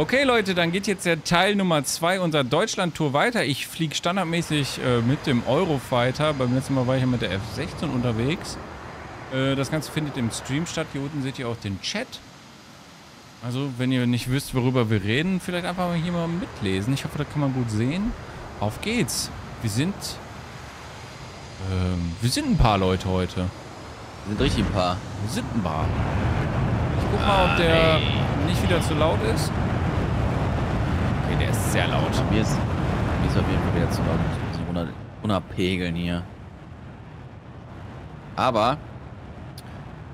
Okay, Leute, dann geht jetzt der Teil Nummer 2 unserer Deutschland-Tour weiter. Ich fliege standardmäßig äh, mit dem Eurofighter. Beim letzten Mal war ich ja mit der F-16 unterwegs. Äh, das Ganze findet im Stream statt. Hier unten seht ihr auch den Chat. Also, wenn ihr nicht wisst, worüber wir reden, vielleicht einfach mal hier mal mitlesen. Ich hoffe, da kann man gut sehen. Auf geht's. Wir sind... Ähm, wir sind ein paar Leute heute. Wir sind richtig ein paar. Wir sind ein paar. Ich guck mal, ob der nicht wieder zu laut ist. Der ist sehr laut. Mir ist, mir ist auf jeden Fall wieder zu laut. Ich muss runter, runterpegeln hier. Aber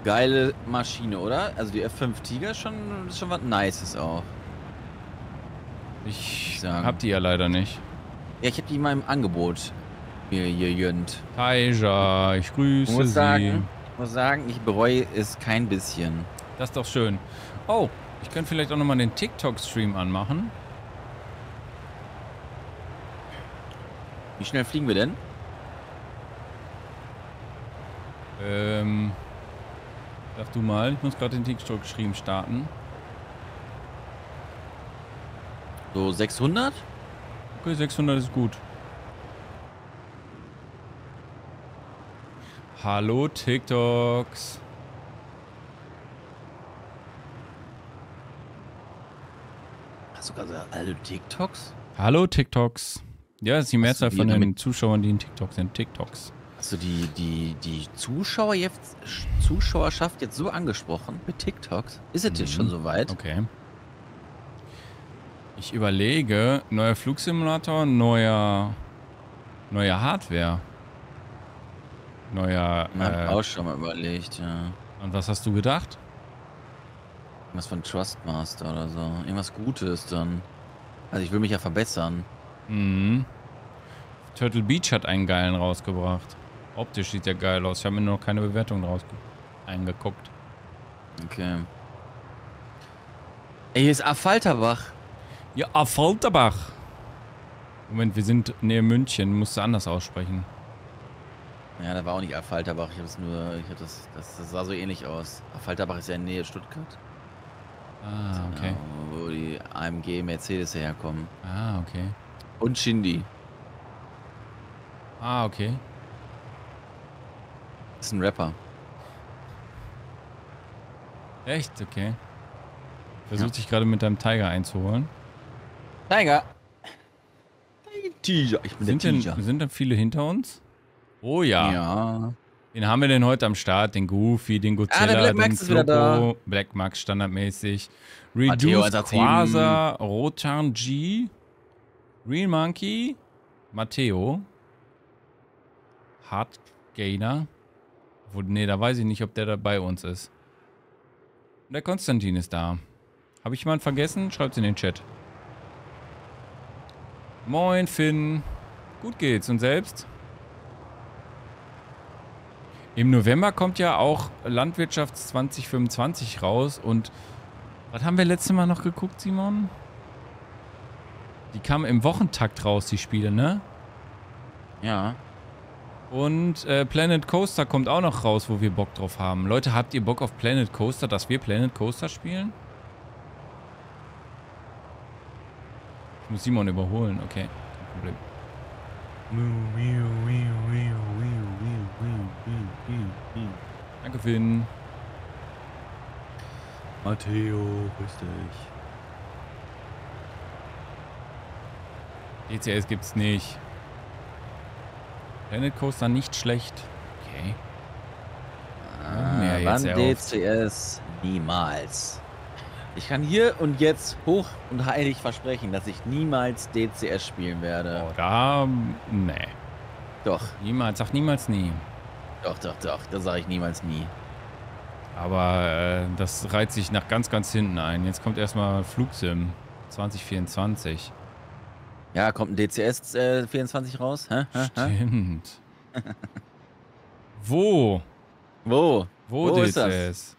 geile Maschine, oder? Also die F5 Tiger ist schon, ist schon was Nices auch. Ich sagen. hab die ja leider nicht. Ja, ich habe die mal im Angebot mir gegönnt. Taija, ich grüße Ich muss Sie. sagen, ich muss sagen, ich bereue es kein bisschen. Das ist doch schön. Oh, ich könnte vielleicht auch nochmal den TikTok-Stream anmachen. Wie schnell fliegen wir denn? Ähm, sag du mal, ich muss gerade den TikTok-Stream starten. So 600? Okay, 600 ist gut. Hallo TikToks. Hast du gerade alle TikToks? Hallo TikToks. Ja, das ist die Mehrzahl die von den Zuschauern, die in TikTok sind. TikToks. Hast du die, die, die Zuschauer jetzt, Zuschauerschaft jetzt so angesprochen mit TikToks? Ist es jetzt Mhm. schon soweit? Okay. Ich überlege, neuer Flugsimulator, neuer, neuer Hardware. Neuer, Hab äh, auch schon mal überlegt, ja. und was hast du gedacht? Was von Trustmaster oder so. Irgendwas Gutes dann. Also ich will mich ja verbessern. Mhm. Turtle Beach hat einen geilen rausgebracht. Optisch sieht der geil aus. Ich habe mir nur noch keine Bewertung draus ge- eingeguckt. Okay. Ey, hier ist Affalterbach. Ja, Affolterbach. Moment, wir sind näher München. Musst du anders aussprechen. Ja, da war auch nicht Affalterbach. Ich habe es nur, ich hab das, das, das sah so ähnlich aus. Affalterbach ist ja in Nähe Stuttgart. Ah, okay. Genau, wo die AMG Mercedes herkommen. Ah, okay. Und Shindy. Ah, okay. Ist ein Rapper. Echt? Okay. Versuch dich gerade mit deinem Tiger einzuholen. Tiger. Tiger. Ich bin Sind der denn, Tiger. sind denn viele hinter uns? Oh ja. Ja. Wen haben wir denn heute am Start? Den Goofy, den Godzilla, Ah, der Black Max den. Floco, Black Max standardmäßig. Reduce 187. Quasar, Rotan G, Real Monkey, Matteo, Hard Gainer. Wo, nee, da weiß ich nicht, ob der da bei uns ist. Der Konstantin ist da. Habe ich jemanden vergessen? Schreibt's in den Chat. Moin, Finn. Gut geht's. Und selbst? Im November kommt ja auch Landwirtschafts 2025 raus und was haben wir letztes Mal noch geguckt, Simon? Die kamen im Wochentakt raus, die Spiele, ne? Ja. Und äh, Planet Coaster kommt auch noch raus, wo wir Bock drauf haben. Leute, habt ihr Bock auf Planet Coaster, dass wir Planet Coaster spielen? Ich muss Simon überholen, okay. Kein Problem. Danke, Finn. Matteo, grüß dich. DCS gibt's nicht. Planet Coaster nicht schlecht. Okay. Ah, Ja, wann. DCS? Niemals. Ich kann hier und jetzt hoch und heilig versprechen, dass ich niemals DCS spielen werde. Oh, da. Nee. Doch, Niemals, sag niemals nie. doch, doch, doch. Das sage ich niemals nie. Aber äh, das reiht sich nach ganz, ganz hinten ein. Jetzt kommt erstmal Flugsim 2024. Ja, kommt ein DCS äh, 24 raus? Hä? Stimmt. Wo? Wo? Wo, Wo ist das? DCS?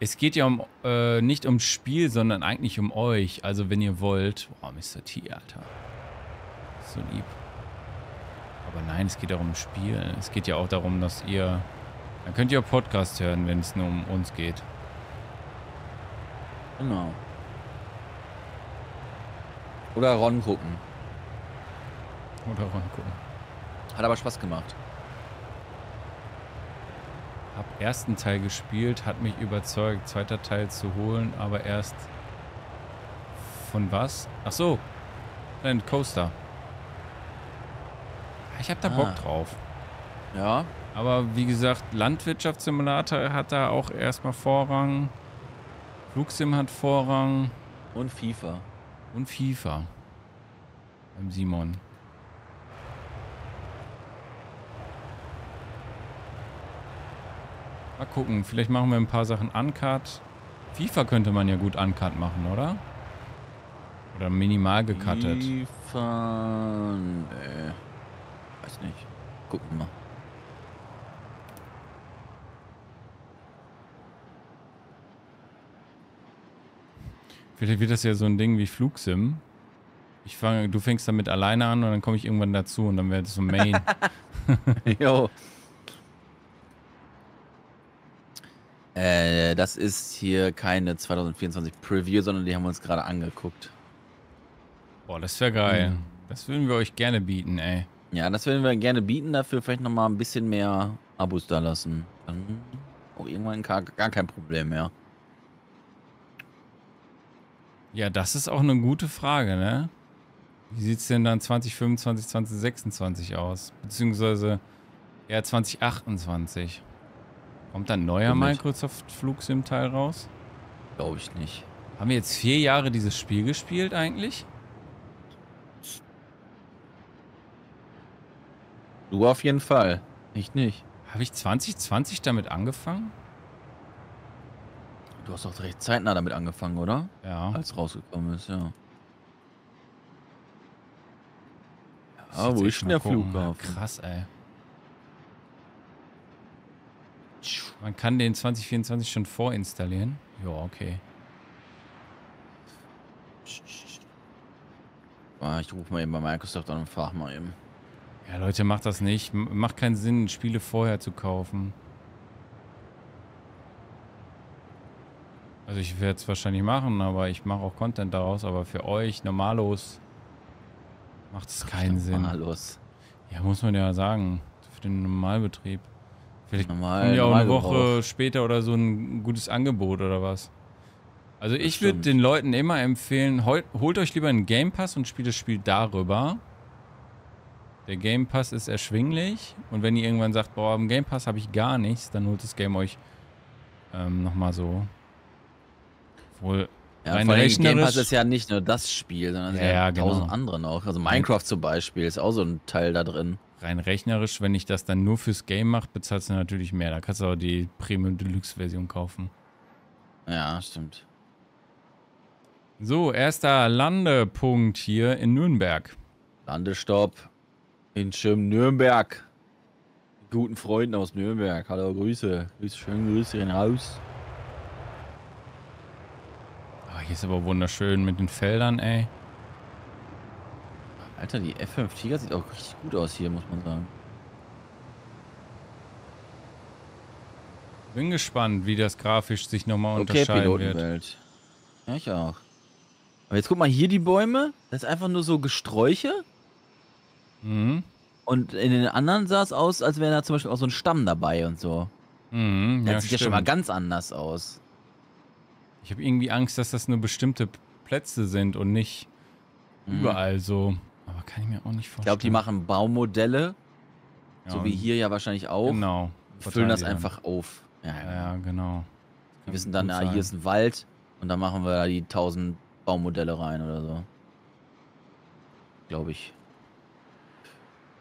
Es geht ja um, äh, nicht ums Spiel, sondern eigentlich um euch. Also wenn ihr wollt. Boah, Mr. T, Alter. So lieb. Aber nein, es geht darum, Spiel. Es geht ja auch darum, dass ihr Dann könnt ihr auch Podcast hören, wenn es nur um uns geht. Genau. Oder Ron gucken. Oder Ron gucken. Hat aber Spaß gemacht. Hab ersten Teil gespielt, hat mich überzeugt, zweiter Teil zu holen, aber erst von was? Ach so, Planet Coaster. Ich hab da Ah. Bock drauf. Ja. Aber wie gesagt, Landwirtschaftssimulator hat da auch erstmal Vorrang. Flugsim hat Vorrang. Und FIFA. Und FIFA. Beim Simon. Mal gucken, vielleicht machen wir ein paar Sachen uncut. FIFA könnte man ja gut uncut machen, oder? Oder minimal gecuttet. FIFA. Nee. Weiß nicht. Gucken wir mal. Vielleicht wird das ja so ein Ding wie Flugsim. Ich fange, du fängst damit alleine an und dann komme ich irgendwann dazu und dann wäre das so Main. Jo. Äh, das ist hier keine 2024 Preview, sondern die haben wir uns gerade angeguckt. Boah, das wäre geil. Mhm. Das würden wir euch gerne bieten, ey. Ja, das würden wir gerne bieten, dafür vielleicht nochmal ein bisschen mehr Abos da lassen. Dann auch irgendwann gar, gar kein Problem mehr. Ja, das ist auch eine gute Frage, ne? Wie sieht es denn dann 2025, 2026 aus? Beziehungsweise eher 2028. Kommt dann ein neuer Komisch. Microsoft Flugsim-Teil raus? Glaube ich nicht. Haben wir jetzt vier Jahre dieses Spiel gespielt eigentlich? Du auf jeden Fall. Ich nicht. Habe ich 2020 damit angefangen? Du hast doch recht zeitnah damit angefangen, oder? Ja. Als rausgekommen ist, ja. Ja, jetzt wo ist denn der gucken. Flughafen? Krass, ey. Man kann den 2024 schon vorinstallieren. Ja, okay. Ah, Ich rufe mal eben bei Microsoft an und frage mal eben. Ja, Leute, macht das nicht. Macht keinen Sinn, Spiele vorher zu kaufen. Also ich werde es wahrscheinlich machen, aber ich mache auch Content daraus. Aber für euch, Normalos, macht es keinen Sinn. Mal los. Ja, muss man ja sagen. Für den Normalbetrieb. Vielleicht Normal- kommt ja auch eine. Woche später oder so ein gutes Angebot oder was. Also ich würde den Leuten immer empfehlen, hol- holt euch lieber einen Game Pass und spielt das Spiel darüber. Der Game Pass ist erschwinglich und wenn ihr irgendwann sagt, boah, im Game Pass habe ich gar nichts, dann holt das Game euch ähm, nochmal so. Wohl Ja, Rein vor allem Game Pass ist ja nicht nur das Spiel, sondern es Ja, ja, ja, genau. tausend andere noch. Also Minecraft zum Beispiel ist auch so ein Teil da drin. rein rechnerisch, wenn ich das dann nur fürs Game mache, bezahlst du natürlich mehr. Da kannst du auch die Premium Deluxe Version kaufen. Ja, stimmt. So, erster Landepunkt hier in Nürnberg. Landestopp in schönem Nürnberg. Guten Freunden aus Nürnberg. Hallo, Grüße. Grüße, schöne Grüße hinaus. Ah, hier ist aber wunderschön mit den Feldern, ey. Alter, die F5 Tiger sieht auch richtig gut aus hier, muss man sagen. Bin gespannt, wie das grafisch sich nochmal Okay, unterscheiden wird. Pilotenwelt. Ja, ich auch. Aber jetzt guck mal hier die Bäume. Das ist einfach nur so Gesträuche. Mhm. Und in den anderen sah es aus, als wäre da zum Beispiel auch so ein Stamm dabei und so. Mhm, Das ja, sieht ja schon mal stimmt. ganz anders aus. Ich habe irgendwie Angst, dass das nur bestimmte Plätze sind und nicht Mhm. überall so. Aber kann ich mir auch nicht vorstellen. Ich glaube, die machen Baumodelle, Ja, so wie hier ja wahrscheinlich auch. Genau. Füllen das die dann. einfach auf. Ja, Ja, ja, genau. Wir wissen dann, gut ah, hier ist ein Wald und dann machen wir da die 1000 Baumodelle rein oder so. Glaube ich.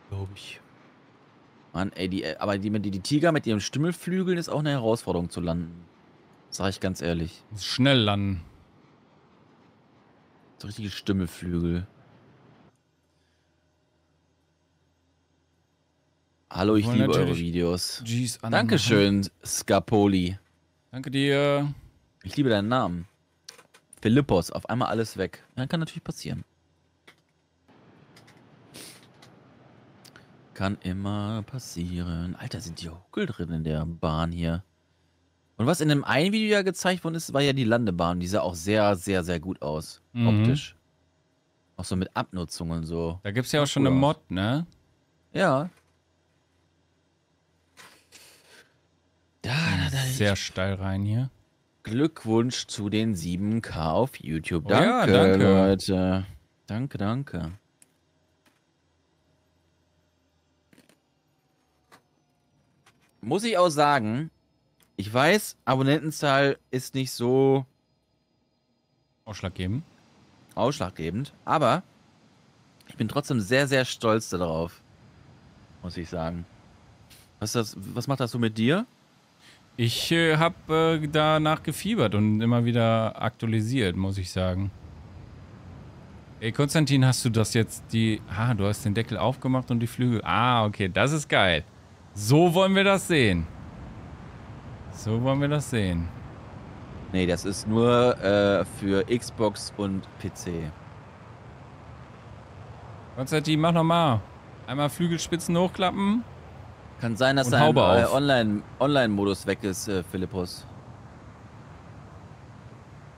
Glaube ich. Mann, ey, die, aber die, die, die Tiger mit ihren Stimmelflügeln ist auch eine Herausforderung zu landen. Sag ich ganz ehrlich. Schnell landen. So richtige Stimmelflügel. Hallo, ich liebe eure Videos. G's. Dankeschön, Scapoli. Danke dir. Ich liebe deinen Namen. Philippos, auf einmal alles weg. Ja, kann natürlich passieren. Kann immer passieren. Alter, sind die Huckel drin in der Bahn hier. Und was in dem einen Video ja gezeigt worden ist, war ja die Landebahn. Die sah auch sehr, sehr, sehr gut aus. Mhm. Optisch. Auch so mit Abnutzung und so. Da gibt es ja auch schon eine Mod, ne? Ja. Da, da, da. Sehr steil rein hier. Glückwunsch zu den 7K auf YouTube. Oh ja, Danke, danke. Leute. Danke, danke. Muss ich auch sagen, ich weiß, Abonnentenzahl ist nicht so Ausschlaggebend. ausschlaggebend, aber ich bin trotzdem sehr, sehr stolz darauf. Muss ich sagen. Was, das, was macht das so mit dir? Ich äh, habe äh, danach gefiebert und immer wieder aktualisiert, muss ich sagen. Ey, Konstantin, hast du das jetzt die... Ah, du hast den Deckel aufgemacht und die Flügel... Ah, okay, das ist geil. So wollen wir das sehen. So wollen wir das sehen. Nee, das ist nur äh, für Xbox und PC. Konstantin, mach nochmal. Einmal Flügelspitzen hochklappen. Kann sein, dass dein äh, auf. Online- Online-Modus weg ist, äh, Philippus.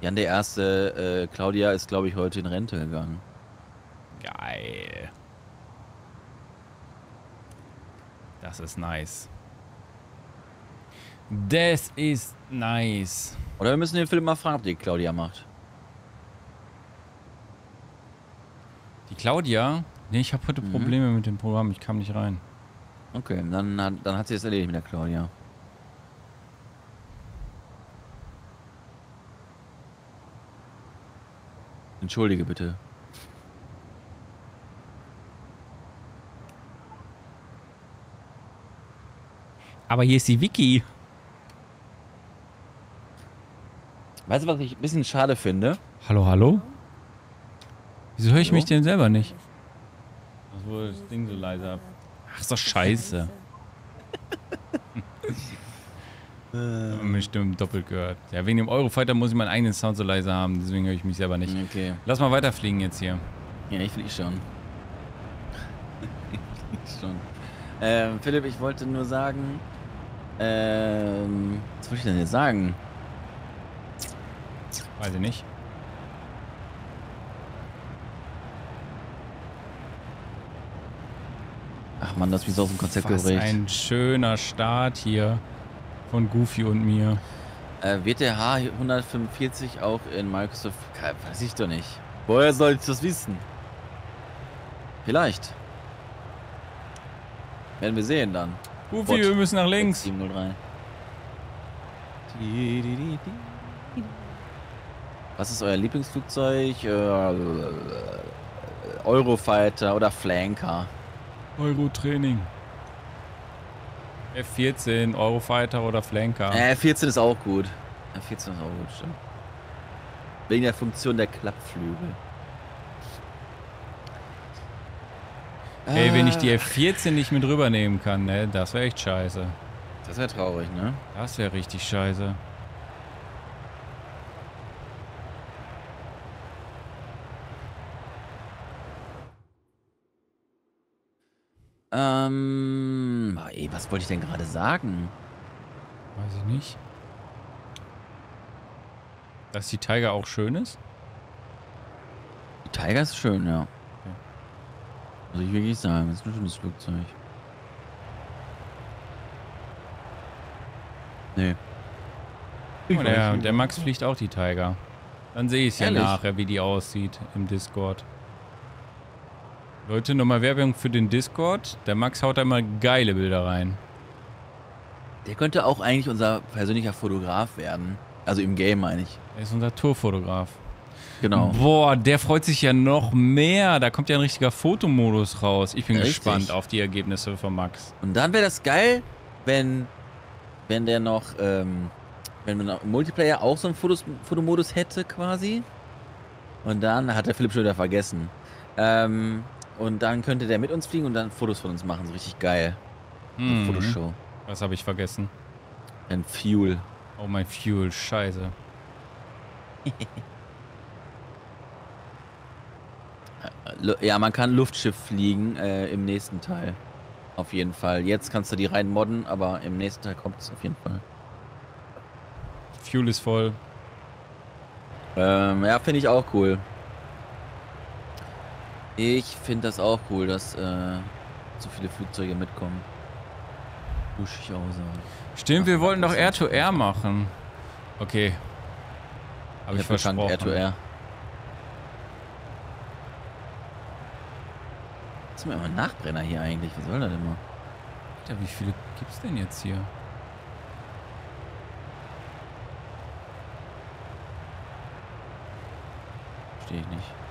Jan der Erste, äh, Claudia ist, glaube ich, heute in Rente gegangen. Geil. Das ist nice. Das ist nice. Oder wir müssen den Philipp mal fragen, ob die Claudia macht. Die Claudia? Nee, ich habe heute Mhm. Probleme mit dem Programm. Ich kam nicht rein. Okay, dann, hat- dann hat sie es erledigt mit der Claudia. Entschuldige bitte. Aber hier ist die Wiki. Weißt du, was ich ein bisschen schade finde? Hallo, hallo? Wieso höre ich Hallo? mich denn selber nicht? Ach, wo das Ding so leise ab. Ach, ist doch scheiße. Hab meine Stimme doppelt gehört. Ja, wegen dem Eurofighter muss ich meinen eigenen Sound so leise haben, deswegen höre ich mich selber nicht. Okay. Lass mal weiterfliegen jetzt hier. Ja, ich flieg schon. ich flieg schon. Ähm, Philipp, ich wollte nur sagen, ähm, was wollte ich denn jetzt sagen? Weiß ich nicht. Ach man, das ist wie so aus dem Konzept Was gebricht. ein schöner Start hier von Goofy und mir. Äh, wird der H145 auch in Microsoft, weiß ich doch nicht. Woher soll ich das wissen? Vielleicht. Werden wir sehen dann. Goofy, Bot. wir müssen nach links. 703. Was ist euer Lieblingsflugzeug? Äh, Eurofighter oder Flanker? Euro-Training. F14, Eurofighter oder Flanker. Äh, 14 ist auch gut. Äh, 14 ist auch gut, stimmt. Wegen der Funktion der Klappflügel. Ey, wenn ich die Ah, F14 nicht mit rübernehmen kann, ne, das wäre echt scheiße. Das wäre traurig, ne? Das wäre richtig scheiße. Ähm, ey, was wollte ich denn gerade sagen? Weiß ich nicht. Dass die Tiger auch schön ist? Die Tiger ist schön, ja. Muss ich wirklich sagen, das ist ein schönes Flugzeug. Nee. Oh, der, der Max fliegt auch die Tiger. Dann sehe ich es ja nachher, wie die aussieht im Discord. Leute, nochmal Werbung für den Discord. Der Max haut da immer geile Bilder rein. Der könnte auch eigentlich unser persönlicher Fotograf werden. Also im Game meine ich. Er ist unser Tourfotograf. Genau. Boah, der freut sich ja noch mehr. Da kommt ja ein richtiger Fotomodus raus. Ich bin Richtig. gespannt auf die Ergebnisse von Max. Und dann wäre das geil, wenn, wenn der noch, ähm, wenn man im Multiplayer auch so einen Fotos, Fotomodus hätte quasi. Und dann hat der Philipp schon wieder vergessen. Ähm, und dann könnte der mit uns fliegen und dann Fotos von uns machen. So richtig geil. Eine Mhm. Fotoshow. Was habe ich vergessen? Ein Fuel. Oh, mein Fuel. Scheiße. Ja, man kann Luftschiff fliegen äh, im nächsten Teil. Auf jeden Fall. Jetzt kannst du die rein modden, aber im nächsten Teil kommt es auf jeden Fall. Fuel ist voll. Ähm, ja, finde ich auch cool. Ich finde das auch cool, dass äh, so viele Flugzeuge mitkommen. Duschig aus. Stimmt, wir wollten doch Air-to-Air machen. Okay. Habe ich, ich versprochen. Air-to-Air. Was ist mir immer ein Nachbrenner hier eigentlich? Was soll das immer? Ja, wie viele gibt's denn jetzt hier? Verstehe ich nicht.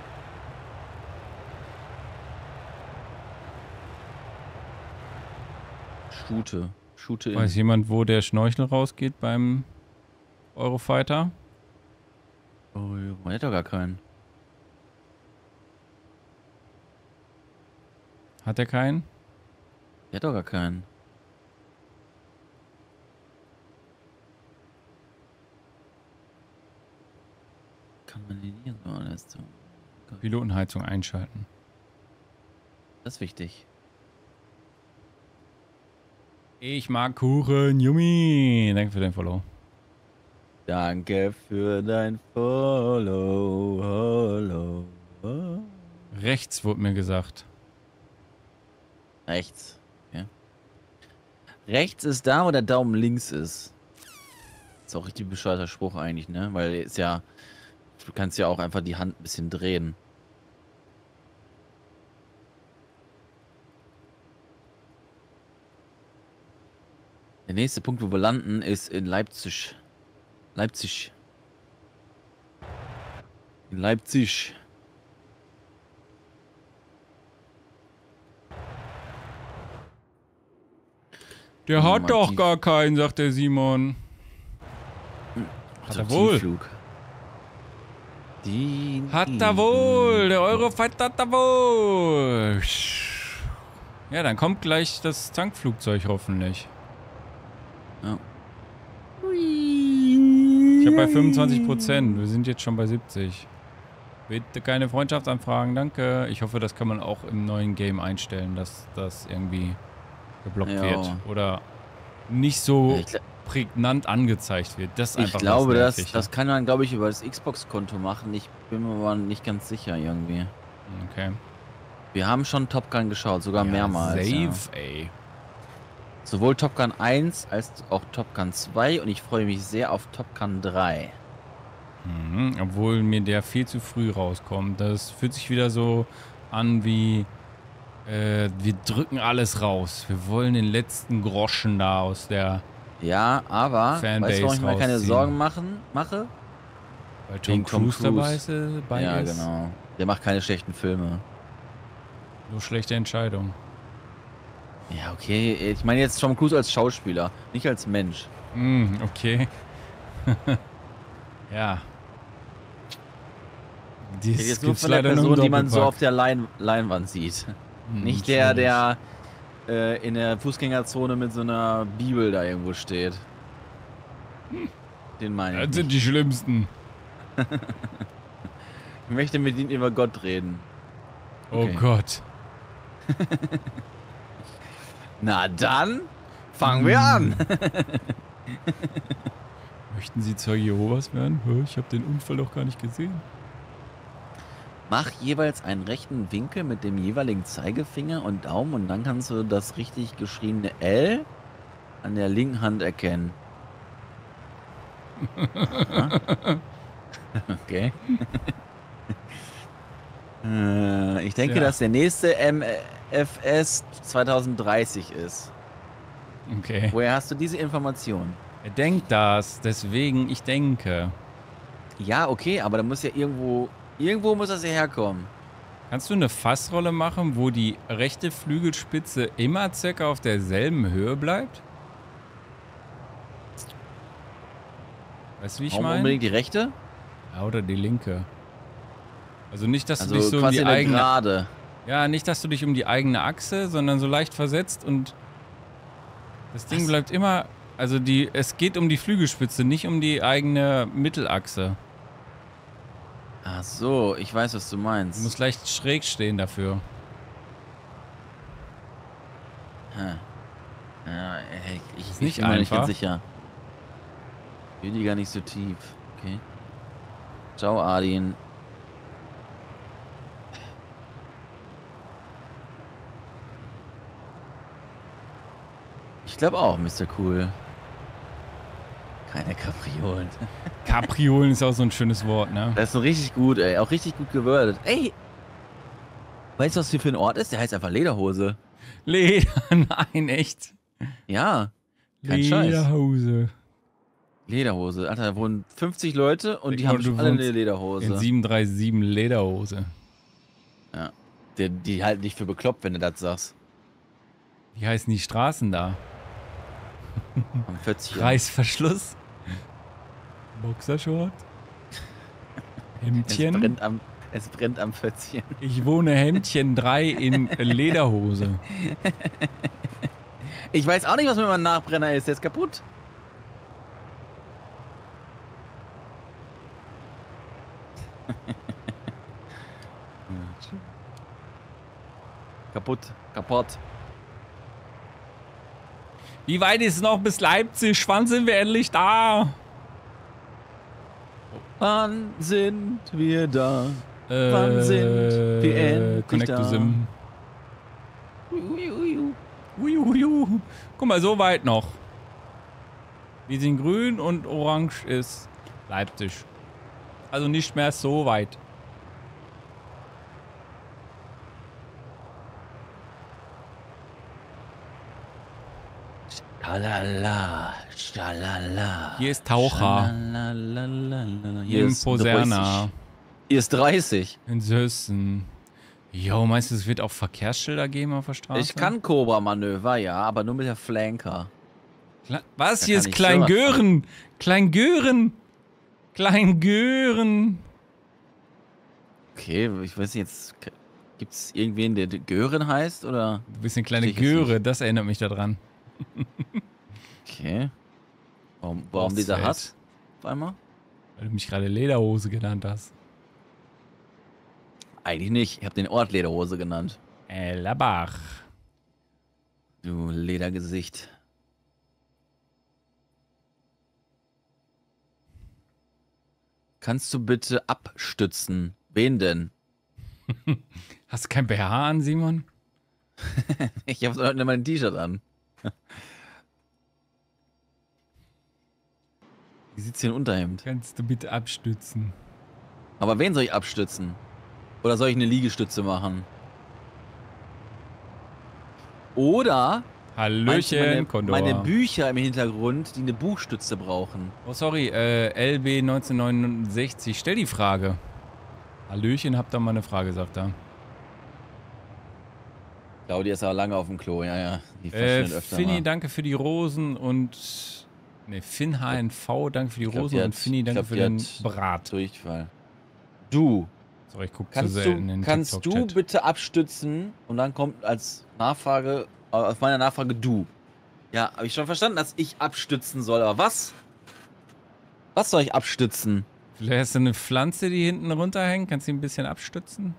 Schute. Schute Weiß jemand, wo der Schnorchel rausgeht beim Eurofighter? Oh, man hat doch gar keinen. Hat er keinen? Der hat doch gar keinen. Kann man den hier so alles so? Pilotenheizung einschalten. Das ist wichtig. Ich mag Kuchen, Yummy. Danke für dein Follow. Danke für dein Follow. Follow. Rechts wurde mir gesagt. Rechts. Okay. Rechts ist da, wo der Daumen links ist. Ist auch richtig bescheuerter Spruch eigentlich, ne? Weil ist ja. Du kannst ja auch einfach die Hand ein bisschen drehen. Der nächste Punkt, wo wir landen, ist in Leipzig. Leipzig. In Leipzig. Der hat oh, doch gar keinen, sagt der Simon. Hat er wohl. Die, hat er wohl. Der Eurofight hat er wohl. Ja, dann kommt gleich das Tankflugzeug hoffentlich. Ja. Ich habe bei 25 Prozent. Wir sind jetzt schon bei 70. Bitte keine Freundschaftsanfragen, danke. Ich hoffe, das kann man auch im neuen Game einstellen, dass das irgendwie geblockt ja. wird. Oder nicht so ja, prägnant angezeigt wird. Das ist einfach Ich glaube, das, das kann man, glaube ich, über das Xbox-Konto machen. Ich bin mir aber nicht ganz sicher irgendwie. Okay. Wir haben schon Top Gun geschaut, sogar ja, mehrmals. Safe, ey. Sowohl Top Gun 1 als auch Top Gun 2 und ich freue mich sehr auf Top Gun 3. Mhm, obwohl mir der viel zu früh rauskommt. Das fühlt sich wieder so an wie äh, wir drücken alles raus. Wir wollen den letzten Groschen da aus der Ja, aber Fanbase weißt du, warum ich mir keine Sorgen machen, mache? Weil Tom Cruise, Cruise dabei ist. Dabei ja, ist. genau. Der macht keine schlechten Filme. Nur schlechte Entscheidungen. Ja, okay. Ich meine jetzt Tom Cruise als Schauspieler, nicht als Mensch. Mm, okay. ja. Dies jetzt nur von der Person, die man so auf der Lein Leinwand sieht. Hm, nicht der, der äh, in der Fußgängerzone mit so einer Bibel da irgendwo steht. Den meine ich. Das sind die schlimmsten. ich möchte mit ihnen über Gott reden. Oh okay. Oh Gott. Na dann, fangen wir an. Möchten Sie Zeuge Jehovas werden? Ich habe den Unfall doch gar nicht gesehen. Mach jeweils einen rechten Winkel mit dem jeweiligen Zeigefinger und Daumen und dann kannst du das richtig geschriebene L an der linken Hand erkennen. okay. Äh, ich denke, ja. dass der nächste MFS 2030 ist. Okay. Woher hast du diese Information? Er denkt das, deswegen ich denke. Ja, okay, aber da muss ja irgendwo, irgendwo muss das ja herkommen. Kannst du eine Fassrolle machen, wo die rechte Flügelspitze immer circa auf derselben Höhe bleibt? Weißt du, wie ich meine? unbedingt die rechte? Ja, oder die linke. Also nicht, dass also du dich so um die eigene... Gerade. Ja, nicht, dass du dich um die eigene Achse, sondern so leicht versetzt und das Ding was? bleibt immer... Also die, es geht um die Flügelspitze, nicht um die eigene Mittelachse. Ach so, ich weiß, was du meinst. Du musst leicht schräg stehen dafür. Hm. Ja, ey, ich, ich nicht bin mir nicht ganz sicher. Ich gar nicht so tief. Okay. Ciao, Adin. Ich glaube auch, Mr. Cool. Keine Kapriolen. Kapriolen ist auch so ein schönes Wort, ne? Das ist so richtig gut, ey. Auch richtig gut gewordet. Ey! Weißt du, was hier für ein Ort ist? Der heißt einfach Lederhose. Leder, nein, echt. Ja. Kein Scheiß. Lederhose. Lederhose. Alter, da wohnen 50 Leute und die Und haben alle eine In Lederhose. 737 Lederhose. Ja. Die, die halten dich für bekloppt, wenn du das sagst. Wie heißen die Straßen da? Am 40. Reißverschluss. Boxershort. Es Hemdchen. brennt am, es brennt am 40. Ich wohne Hemdchen 3 in Lederhose. Ich weiß auch nicht, was mit meinem Nachbrenner ist. Der ist kaputt. kaputt. Kaputt. Wie weit ist es noch bis Leipzig? Wann sind wir endlich da? Wann sind wir da? Äh, Wann sind wir endlich Connect to da? Sim. Guck mal, so weit noch. Wir sind grün und orange ist Leipzig. Also nicht mehr so weit. Schalala, schalala. Hier ist Taucher. Hier in ist Poserna. 30. Hier ist 30. In Sössen. Jo, meinst du, es wird auch Verkehrsschilder geben auf der Straße? Ich kann Cobra-Manöver, ja, aber nur mit der Flanker. Kle Was? Da Hier ist Kleingören. Kleingören. Kleingören. Okay, ich weiß nicht, jetzt gibt es irgendwen, der Gören heißt, oder? Du bist eine kleine Göre, das erinnert mich daran. Okay. Warum, warum dieser. Hass auf einmal? Weil du mich gerade Lederhose genannt hast. Eigentlich nicht. Ich habe den Ort Lederhose genannt. Ellerbach. Du Ledergesicht. Kannst du bitte abstützen? Wen denn? Hast du kein BH an, Simon? Ich habe heute nicht mal ein T-Shirt an. Wie sitzt hier ein Unterhemd? Kannst du bitte abstützen? Aber wen soll ich abstützen? Oder soll ich eine Liegestütze machen? Oder Hallöchen, meine, Kondor. meine Bücher im Hintergrund, die eine Buchstütze brauchen. oh, sorry, äh, LB 1969. Stell die Frage. Hallöchen, habt da mal eine Frage, sagt er. Claudia ist aber lange auf dem Klo, ja, ja. Die Äh, Finny, mal. danke für die Rosen und. Ne, Finn HNV, danke für die glaub, Rosen die und hat- Finny, ich danke glaub, für den Brat. Durchfall. Du, Sorry, ich guck zu kannst selten in du, den kannst du bitte abstützen und dann kommt als Nachfrage, äh, auf meiner Nachfrage du. Ja, habe ich schon verstanden, dass ich abstützen soll, aber was? Was soll ich abstützen? Vielleicht hast du eine Pflanze, die hinten runterhängt. Kannst du ein bisschen abstützen?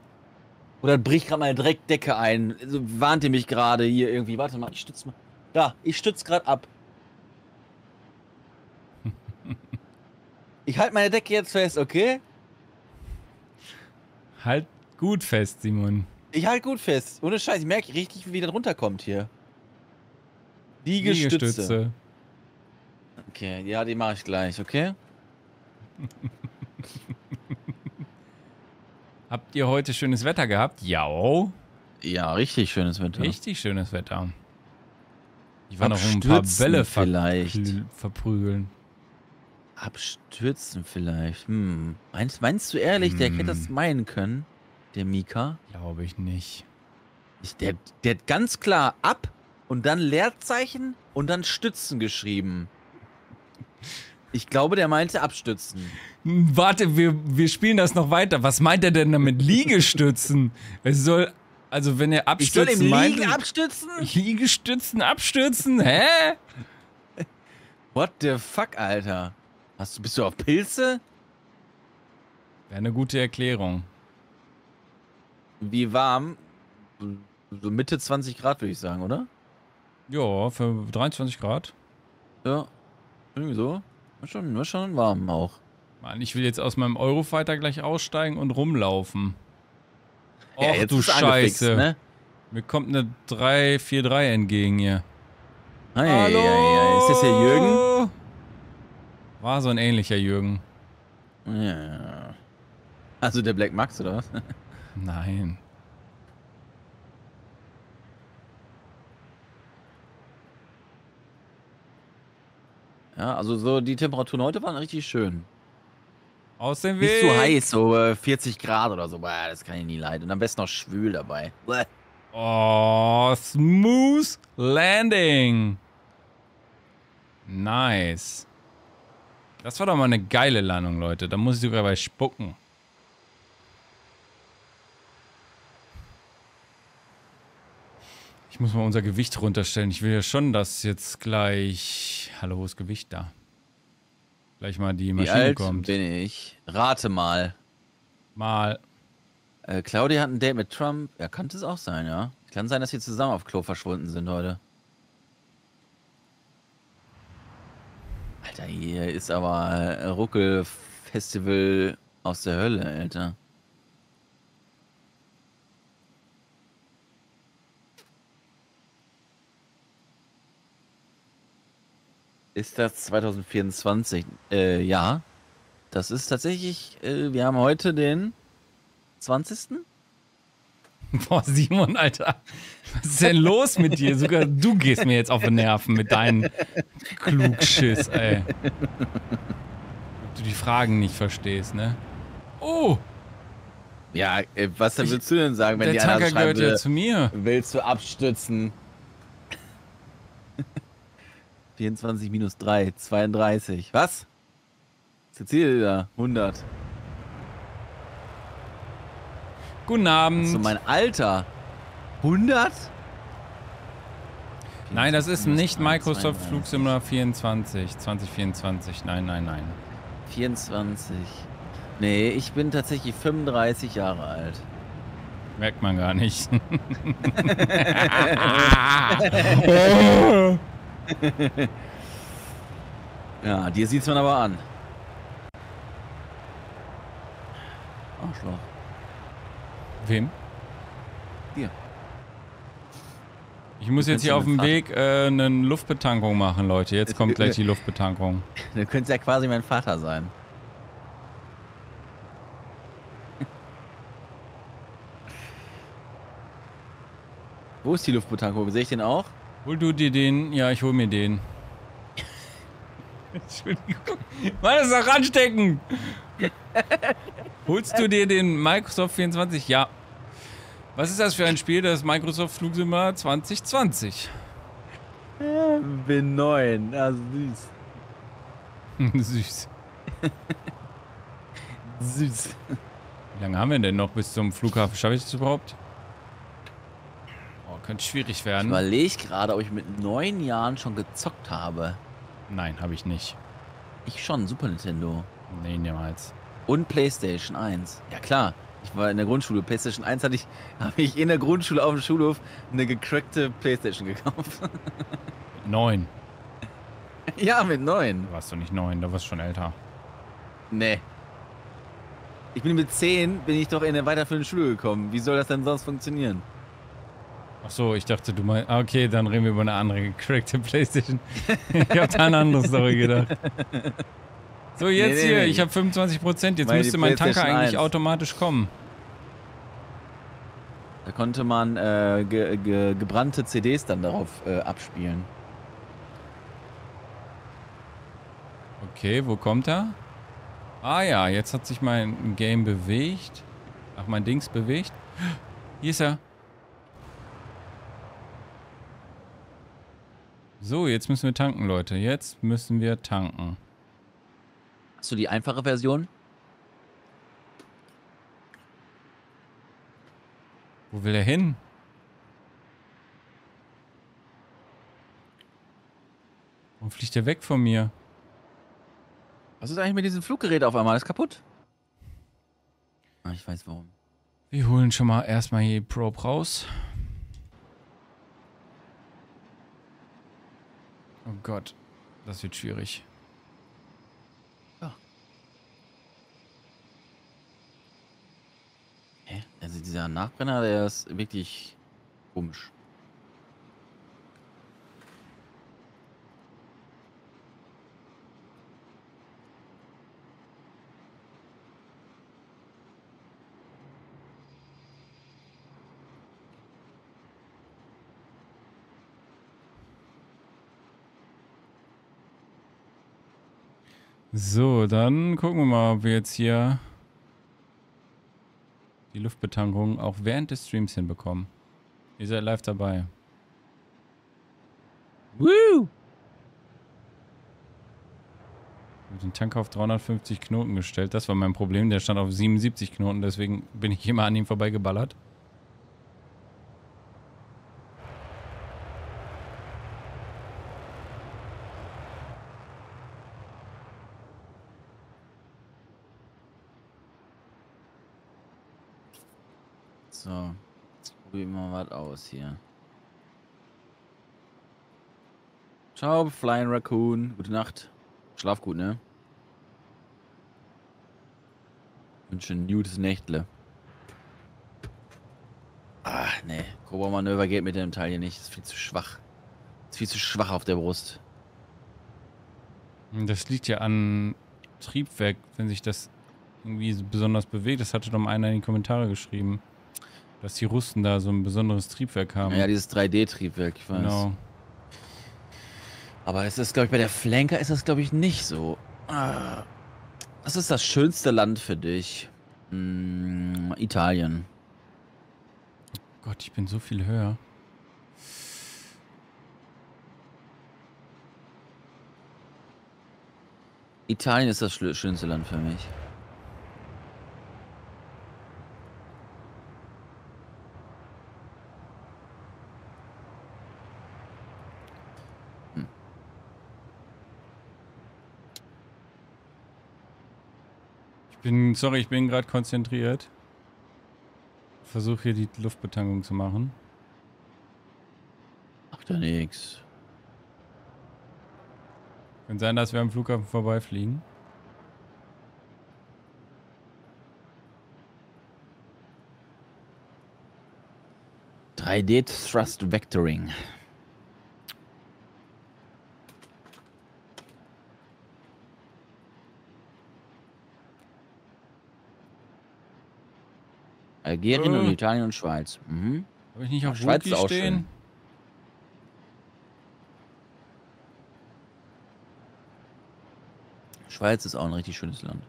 Oder bricht gerade meine Dreckdecke ein? Also, warnt ihr mich gerade hier irgendwie? Warte mal, ich stütze mal. Da, ich stütze gerade ab. Ich halte meine Decke jetzt fest, okay? Halt gut fest, Simon. Ich halte gut fest. Ohne Scheiß, ich merke richtig, wie das runterkommt hier. Liegestütze. Liegestütze. Okay, ja, die mache ich gleich, okay? Habt ihr heute schönes Wetter gehabt? Ja. Ja, richtig schönes Wetter. Richtig schönes Wetter. Ich war noch um ein paar Bälle ver vielleicht. verprügeln. Abstürzen vielleicht. Hm. Meinst, meinst du ehrlich, der hätte Hm. das meinen können? Der Mika? Glaube ich nicht. Ich, der, der hat ganz klar ab und dann Leerzeichen und dann Stützen geschrieben. Ich glaube, der meinte abstützen. Hm, Warte, wir, wir spielen das noch weiter. Was meint er denn damit Liegestützen? es soll, also wenn er Ich soll abstützen im meint, Liegen abstützen? Liegestützen abstürzen? Hä? What the fuck, Alter? Hast du, bist du auf Pilze? Wäre eine gute Erklärung. Wie warm? So Mitte 20 Grad, würde ich sagen, oder? Ja, für 23 Grad. Ja. Irgendwie so. War schon, war schon warm auch. Mann, ich will jetzt aus meinem Eurofighter gleich aussteigen und rumlaufen. Och Ja, jetzt du Scheiße. Ne? Mir kommt eine 343 entgegen hier. Ei, ei. Ist das der Jürgen? War so ein ähnlicher Jürgen. Ja. Also der Black Max oder was? Nein. Ja, also so die Temperaturen heute waren richtig schön. Aus dem Weg. Nicht zu heiß, so äh, 40 Grad oder so. Boah, das kann ich nie leiden. Und am besten noch schwül dabei. Bäh. Oh, smooth landing. Nice. Das war doch mal eine geile Landung, Leute. Da muss ich sogar bei spucken. Ich muss mal unser Gewicht runterstellen. Ich will ja schon, dass jetzt gleich... Hallo, wo ist Gewicht da? Gleich mal die Wie Maschine alt kommt. bin ich? Rate mal. Mal. Äh, Claudia hat ein Date mit Trump. Ja, könnte es auch sein, ja. Kann sein, dass sie zusammen auf Klo verschwunden sind heute. Alter, hier ist aber Ruckel-Festival aus der Hölle, Alter. Ist das 2024? Äh, ja. Das ist tatsächlich, äh, wir haben heute den 20. Boah, Simon, Alter. Was ist denn los mit dir? Sogar du gehst mir jetzt auf den Nerven mit deinen Klugschiss, ey. Ob du die Fragen nicht verstehst, ne? Oh, Ja, äh, was willst du denn sagen, wenn der die Tanker schreiben gehört ja zu mir. willst du abstützen? 24 minus 3, 32. Was? Ihr da? 100. Guten Das Abend. ist so mein Alter. 100? nein, das ist nicht 3, Microsoft 32. Flugsimulator 24, 2024. Nein, nein, nein. 24. Nee, ich bin tatsächlich 35 Jahre alt. Merkt man gar nicht. Ja, dir sieht's man aber an. Arschloch. Wem? Dir. Ich muss jetzt hier auf dem Weg äh, eine Luftbetankung machen, Leute. Jetzt kommt gleich die Luftbetankung. Du könntest ja quasi mein Vater sein. Wo ist die Luftbetankung? Sehe ich den auch? Hol du dir den? Ja, ich hol mir den. Entschuldigung. Mann, das ist doch ranstecken. Holst du dir den Microsoft 24? Ja. Was ist das für ein Spiel? Das Microsoft Flugsimulator 2020. Bin neun. Also süß. Süß. Süß. Wie lange haben wir denn noch bis zum Flughafen? Schaffe ich das überhaupt? Könnte schwierig Ich werden. überlege gerade, ob ich mit neun Jahren schon gezockt habe. Nein, habe ich nicht. Ich schon, Super Nintendo. Nee, niemals. Und PlayStation 1. Ja klar. Ich war in der Grundschule. PlayStation 1 hatte ich, habe ich in der Grundschule auf dem Schulhof eine gecrackte PlayStation gekauft. Neun. ja, mit neun. Da warst du nicht neun, da warst du schon älter. Nee. Ich bin mit 10, bin ich doch in eine weiterführende Schule gekommen. Wie soll das denn sonst funktionieren? Ach so, ich dachte, du meinst. ah, Okay, dann reden wir über eine andere gecrackte Playstation. ich hab da eine andere Story gedacht. So, jetzt Nee, hier, nee. ich habe 25%. Jetzt Meine müsste mein Tanker eigentlich 1. automatisch kommen. Da konnte man äh, ge ge gebrannte CDs dann darauf äh, abspielen. Okay, wo kommt er? Ah ja, jetzt hat sich mein Game bewegt. Ach, mein Dings bewegt. Hier ist er. So, jetzt müssen wir tanken, Leute. Jetzt müssen wir tanken. Hast du die einfache Version? Wo will er hin? Warum fliegt er weg von mir? Was ist eigentlich mit diesem Fluggerät auf einmal? Ist kaputt? Ah, ich weiß warum. Wir holen schon mal erstmal hier die Probe raus. Oh Gott, das wird schwierig. Ja. Hä? Also dieser Nachbrenner, der ist wirklich komisch. So, dann gucken wir mal, ob wir jetzt hier die Luftbetankung auch während des Streams hinbekommen. Ihr seid live dabei. Woo! Den Tank auf 350 Knoten gestellt. Das war mein Problem. Der stand auf 77 Knoten, deswegen bin ich immer an ihm vorbeigeballert. So, jetzt probieren wir mal was aus hier. Ciao, Flying Raccoon. Gute Nacht. Schlaf gut, ne? Wünsche ein gutes Nächtle. Ah, ne. Cobra-Manöver geht mit dem Teil hier nicht. Ist viel zu schwach. Ist viel zu schwach auf der Brust. Das liegt ja an Triebwerk, wenn sich das irgendwie so besonders bewegt. Das hatte doch mal einer in die Kommentare geschrieben. Dass die Russen da so ein besonderes Triebwerk haben. Ja, dieses 3D-Triebwerk, ich weiß. genau. Aber es ist, glaube ich, bei der Flanker ist das, glaube ich, nicht so. Ah. Was ist das schönste Land für dich? Hm, Italien. Gott, ich bin so viel höher. Italien ist das schönste Land für mich. Bin, sorry, ich bin gerade konzentriert. Versuche hier die Luftbetankung zu machen. Macht ja nix. Kann sein, dass wir am Flughafen vorbeifliegen. Drei d Thrust Vectoring. Algerien Äh. und Italien und Schweiz. Mhm. Habe ich nicht auf Schweiz Wookie ist auch stehen? schön. Schweiz ist auch ein richtig schönes Land.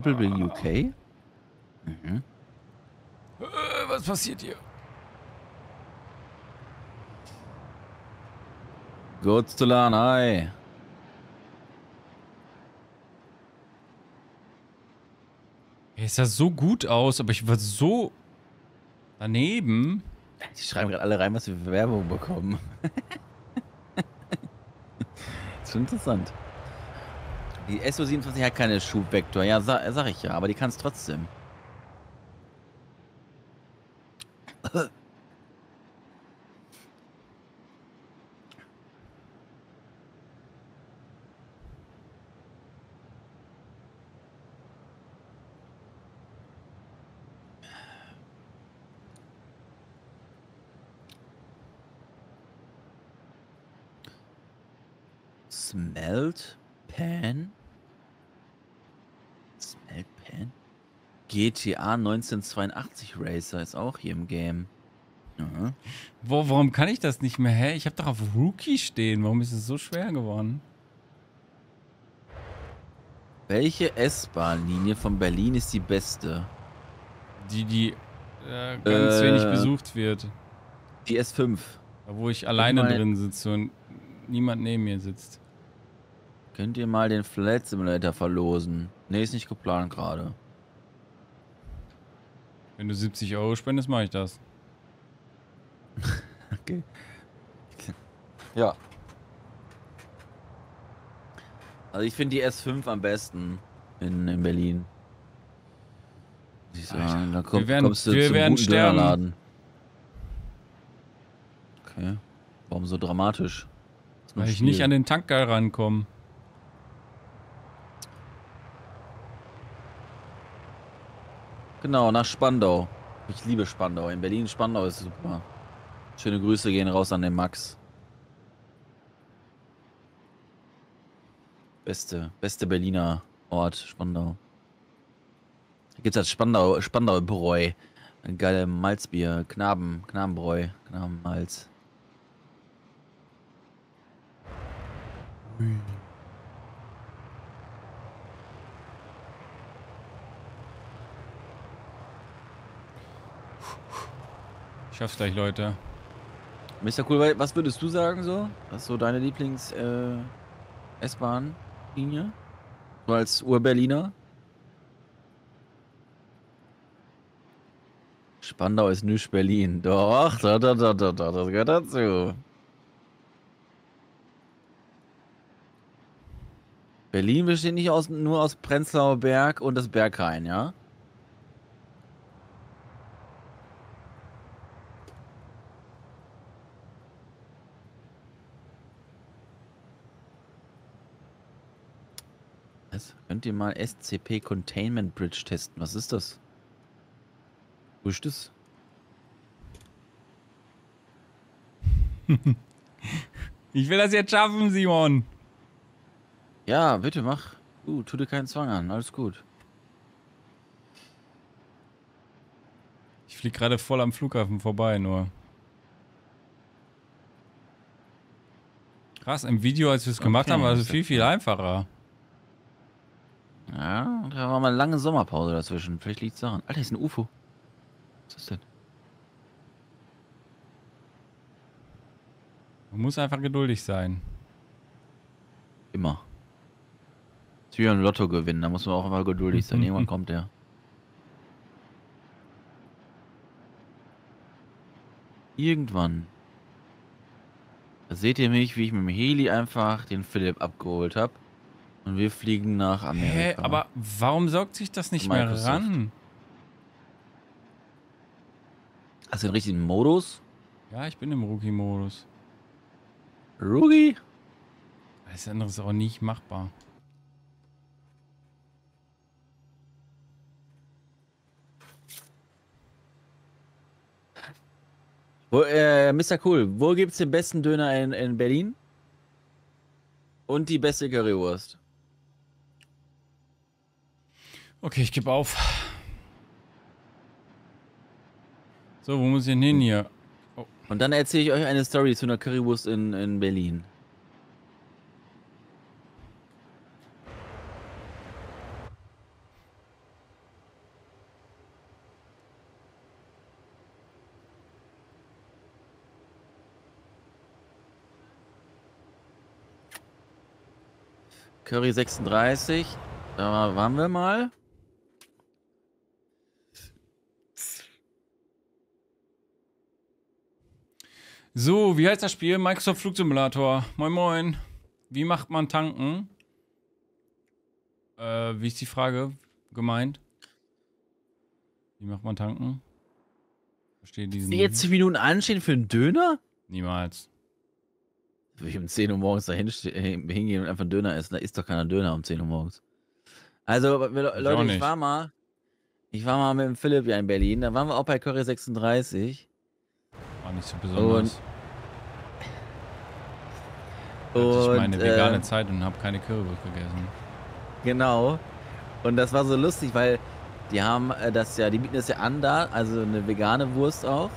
Probably UK? Mhm. Äh, was passiert hier? Gut zu lernen, hi. Es sah so gut aus, aber ich war so daneben. Die schreiben gerade alle rein, was wir für Werbung bekommen. ist schon interessant. Die SO27 hat keine Schubvektor. Ja, sa sag ich ja, aber die kann es trotzdem. Smelt GTA 1982 Racer ist auch hier im Game. Mhm. Wo, warum kann ich das nicht mehr? Hä? Ich habe doch auf Rookie stehen. Warum ist es so schwer geworden? Welche S-Bahn-Linie von Berlin ist die beste? Die, die äh, ganz wenig Äh. besucht wird. Die S5. Da, wo ich alleine mal- drin sitze und niemand neben mir sitzt. Könnt ihr mal den Flight Simulator verlosen? Nee, ist nicht geplant gerade. Wenn du 70 Euro spendest, mache ich das. okay. Ja. Also ich finde die S5 am besten in, in Berlin. Sagen. Da komm, wir werden, kommst du wir zum werden guten sterben. Dönerladen. Okay. Warum so dramatisch? Weil ich nicht an den Tankgeil rankomme. Genau, nach Spandau. Ich liebe Spandau. In Berlin Spandau ist super. Schöne Grüße gehen raus an den Max. Beste, beste Berliner Ort, Spandau. Da gibt's das Spandau, Spandau Bräu. Ein geile Malzbier, Knaben, Knabenbräu, Knabenmalz. Ich schaff's gleich, Leute. Mr. Cool, was würdest du sagen so? Was ist so deine Lieblings äh? So als Ur-Berliner? Spandau ist nicht Berlin. Doch, doch, doch, doch, doch, doch, das gehört dazu. Berlin besteht nicht aus, nur aus Prenzlauer Berg und das Berghain, ja? Was? Könnt ihr mal SCP Containment Bridge testen? Was ist das? Wo ist das? Ich will das jetzt schaffen, Simon. Ja, bitte mach. Uh, tu dir keinen Zwang an. Alles gut. Ich flieg gerade voll am Flughafen vorbei, nur. Krass, im Video, als wir es gemacht Okay, haben, war es viel, viel einfacher. Ja, da war mal eine lange Sommerpause dazwischen. Vielleicht liegt's daran. Alter, ist ein UFO. Was ist das denn? Man muss einfach geduldig sein. Immer. Ist wie ein Lotto gewinnen. Da muss man auch immer geduldig sein. Irgendwann kommt der. Irgendwann. Da seht ihr mich, wie ich mit dem Heli einfach den Philipp abgeholt habe. Und wir fliegen nach Amerika. Hä, aber warum saugt sich das nicht mehr Microsoft. ran? Hast du den richtigen Modus? Ja, ich bin im Rookie-Modus. Rugi? Das andere ist auch nicht machbar. Wo, äh, Mr. Cool, wo gibt's den besten Döner in, in Berlin? Und die beste Currywurst. Okay, ich gebe auf. So, wo muss ich denn hin hier? Und dann erzähle ich euch eine Story zu einer Currywurst in, in Berlin. Curry 36. Da waren wir mal. So, wie heißt das Spiel? Microsoft Flugsimulator. Moin Moin. Wie macht man tanken? Äh, wie ist die Frage gemeint? Wie macht man tanken? Verstehe diesen. 40 Minuten anstehen für einen Döner? Niemals. Will ich um 10 Uhr morgens da hingehen und einfach einen Döner essen? Da isst doch keiner Döner um 10 Uhr morgens. Also, Le- Leute, ich nicht. war mal, ich war mal mit dem Philipp ja in Berlin, da waren wir auch bei Curry 36. War nicht so besonders. Und, Hatte ich meine vegane äh, Zeit und habe keine Currywurst gegessen. Genau. Und das war so lustig, weil die haben äh, das ja, die bieten das ja an da, also eine vegane Wurst auch.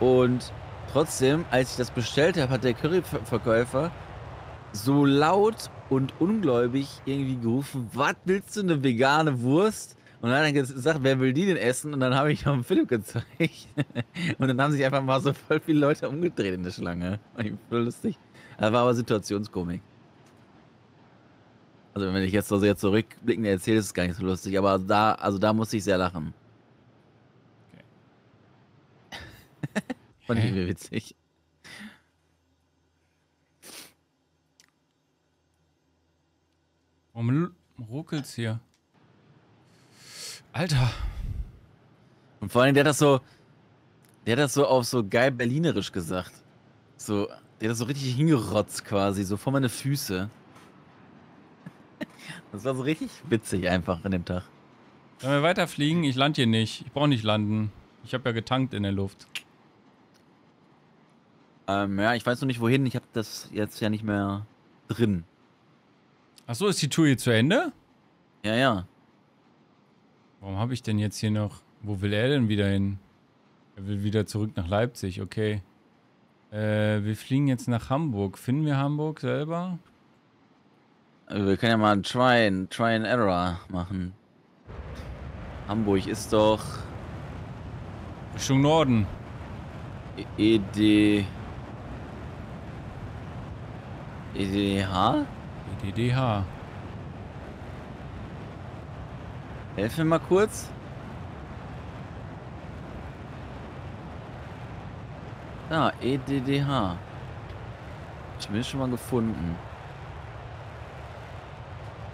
Und trotzdem, als ich das bestellt habe, hat der Curryverkäufer so laut und ungläubig irgendwie gerufen, was willst du, eine vegane Wurst? Und dann hat er gesagt, wer will die denn essen? Und dann habe ich noch Philipp gezeigt. Und dann haben sich einfach mal so voll viele Leute umgedreht in der Schlange. War voll lustig. Das war aber Situationskomik. Also wenn ich jetzt so jetzt zurückblickend erzähle, ist es gar nicht so lustig, aber da, also da musste ich sehr lachen. Fand ich mir witzig. Warum ruckelt's hier? Alter. Und vor allem, der hat das so, der hat das so auf so geil berlinerisch gesagt. So, der hat das so richtig hingerotzt quasi, so vor meine Füße. Das war so richtig witzig einfach an dem Tag. Sollen wir weiterfliegen? Ich lande hier nicht. Ich brauche nicht landen. Ich habe ja getankt in der Luft. Ähm, ja, ich weiß noch nicht wohin, ich habe das jetzt ja nicht mehr drin. Achso, ist die Tour hier zu Ende? Ja, ja. Warum habe ich denn jetzt hier noch... Wo will er denn wieder hin? Er will wieder zurück nach Leipzig, okay. Äh, wir fliegen jetzt nach Hamburg. Finden wir Hamburg selber? Also Wir können ja mal ein Try and, Try and Error machen. Hamburg ist doch Richtung Norden. E- ED. EDH? EDDH. Helf mir mal kurz. Da, EDDH. Ich bin schon mal gefunden.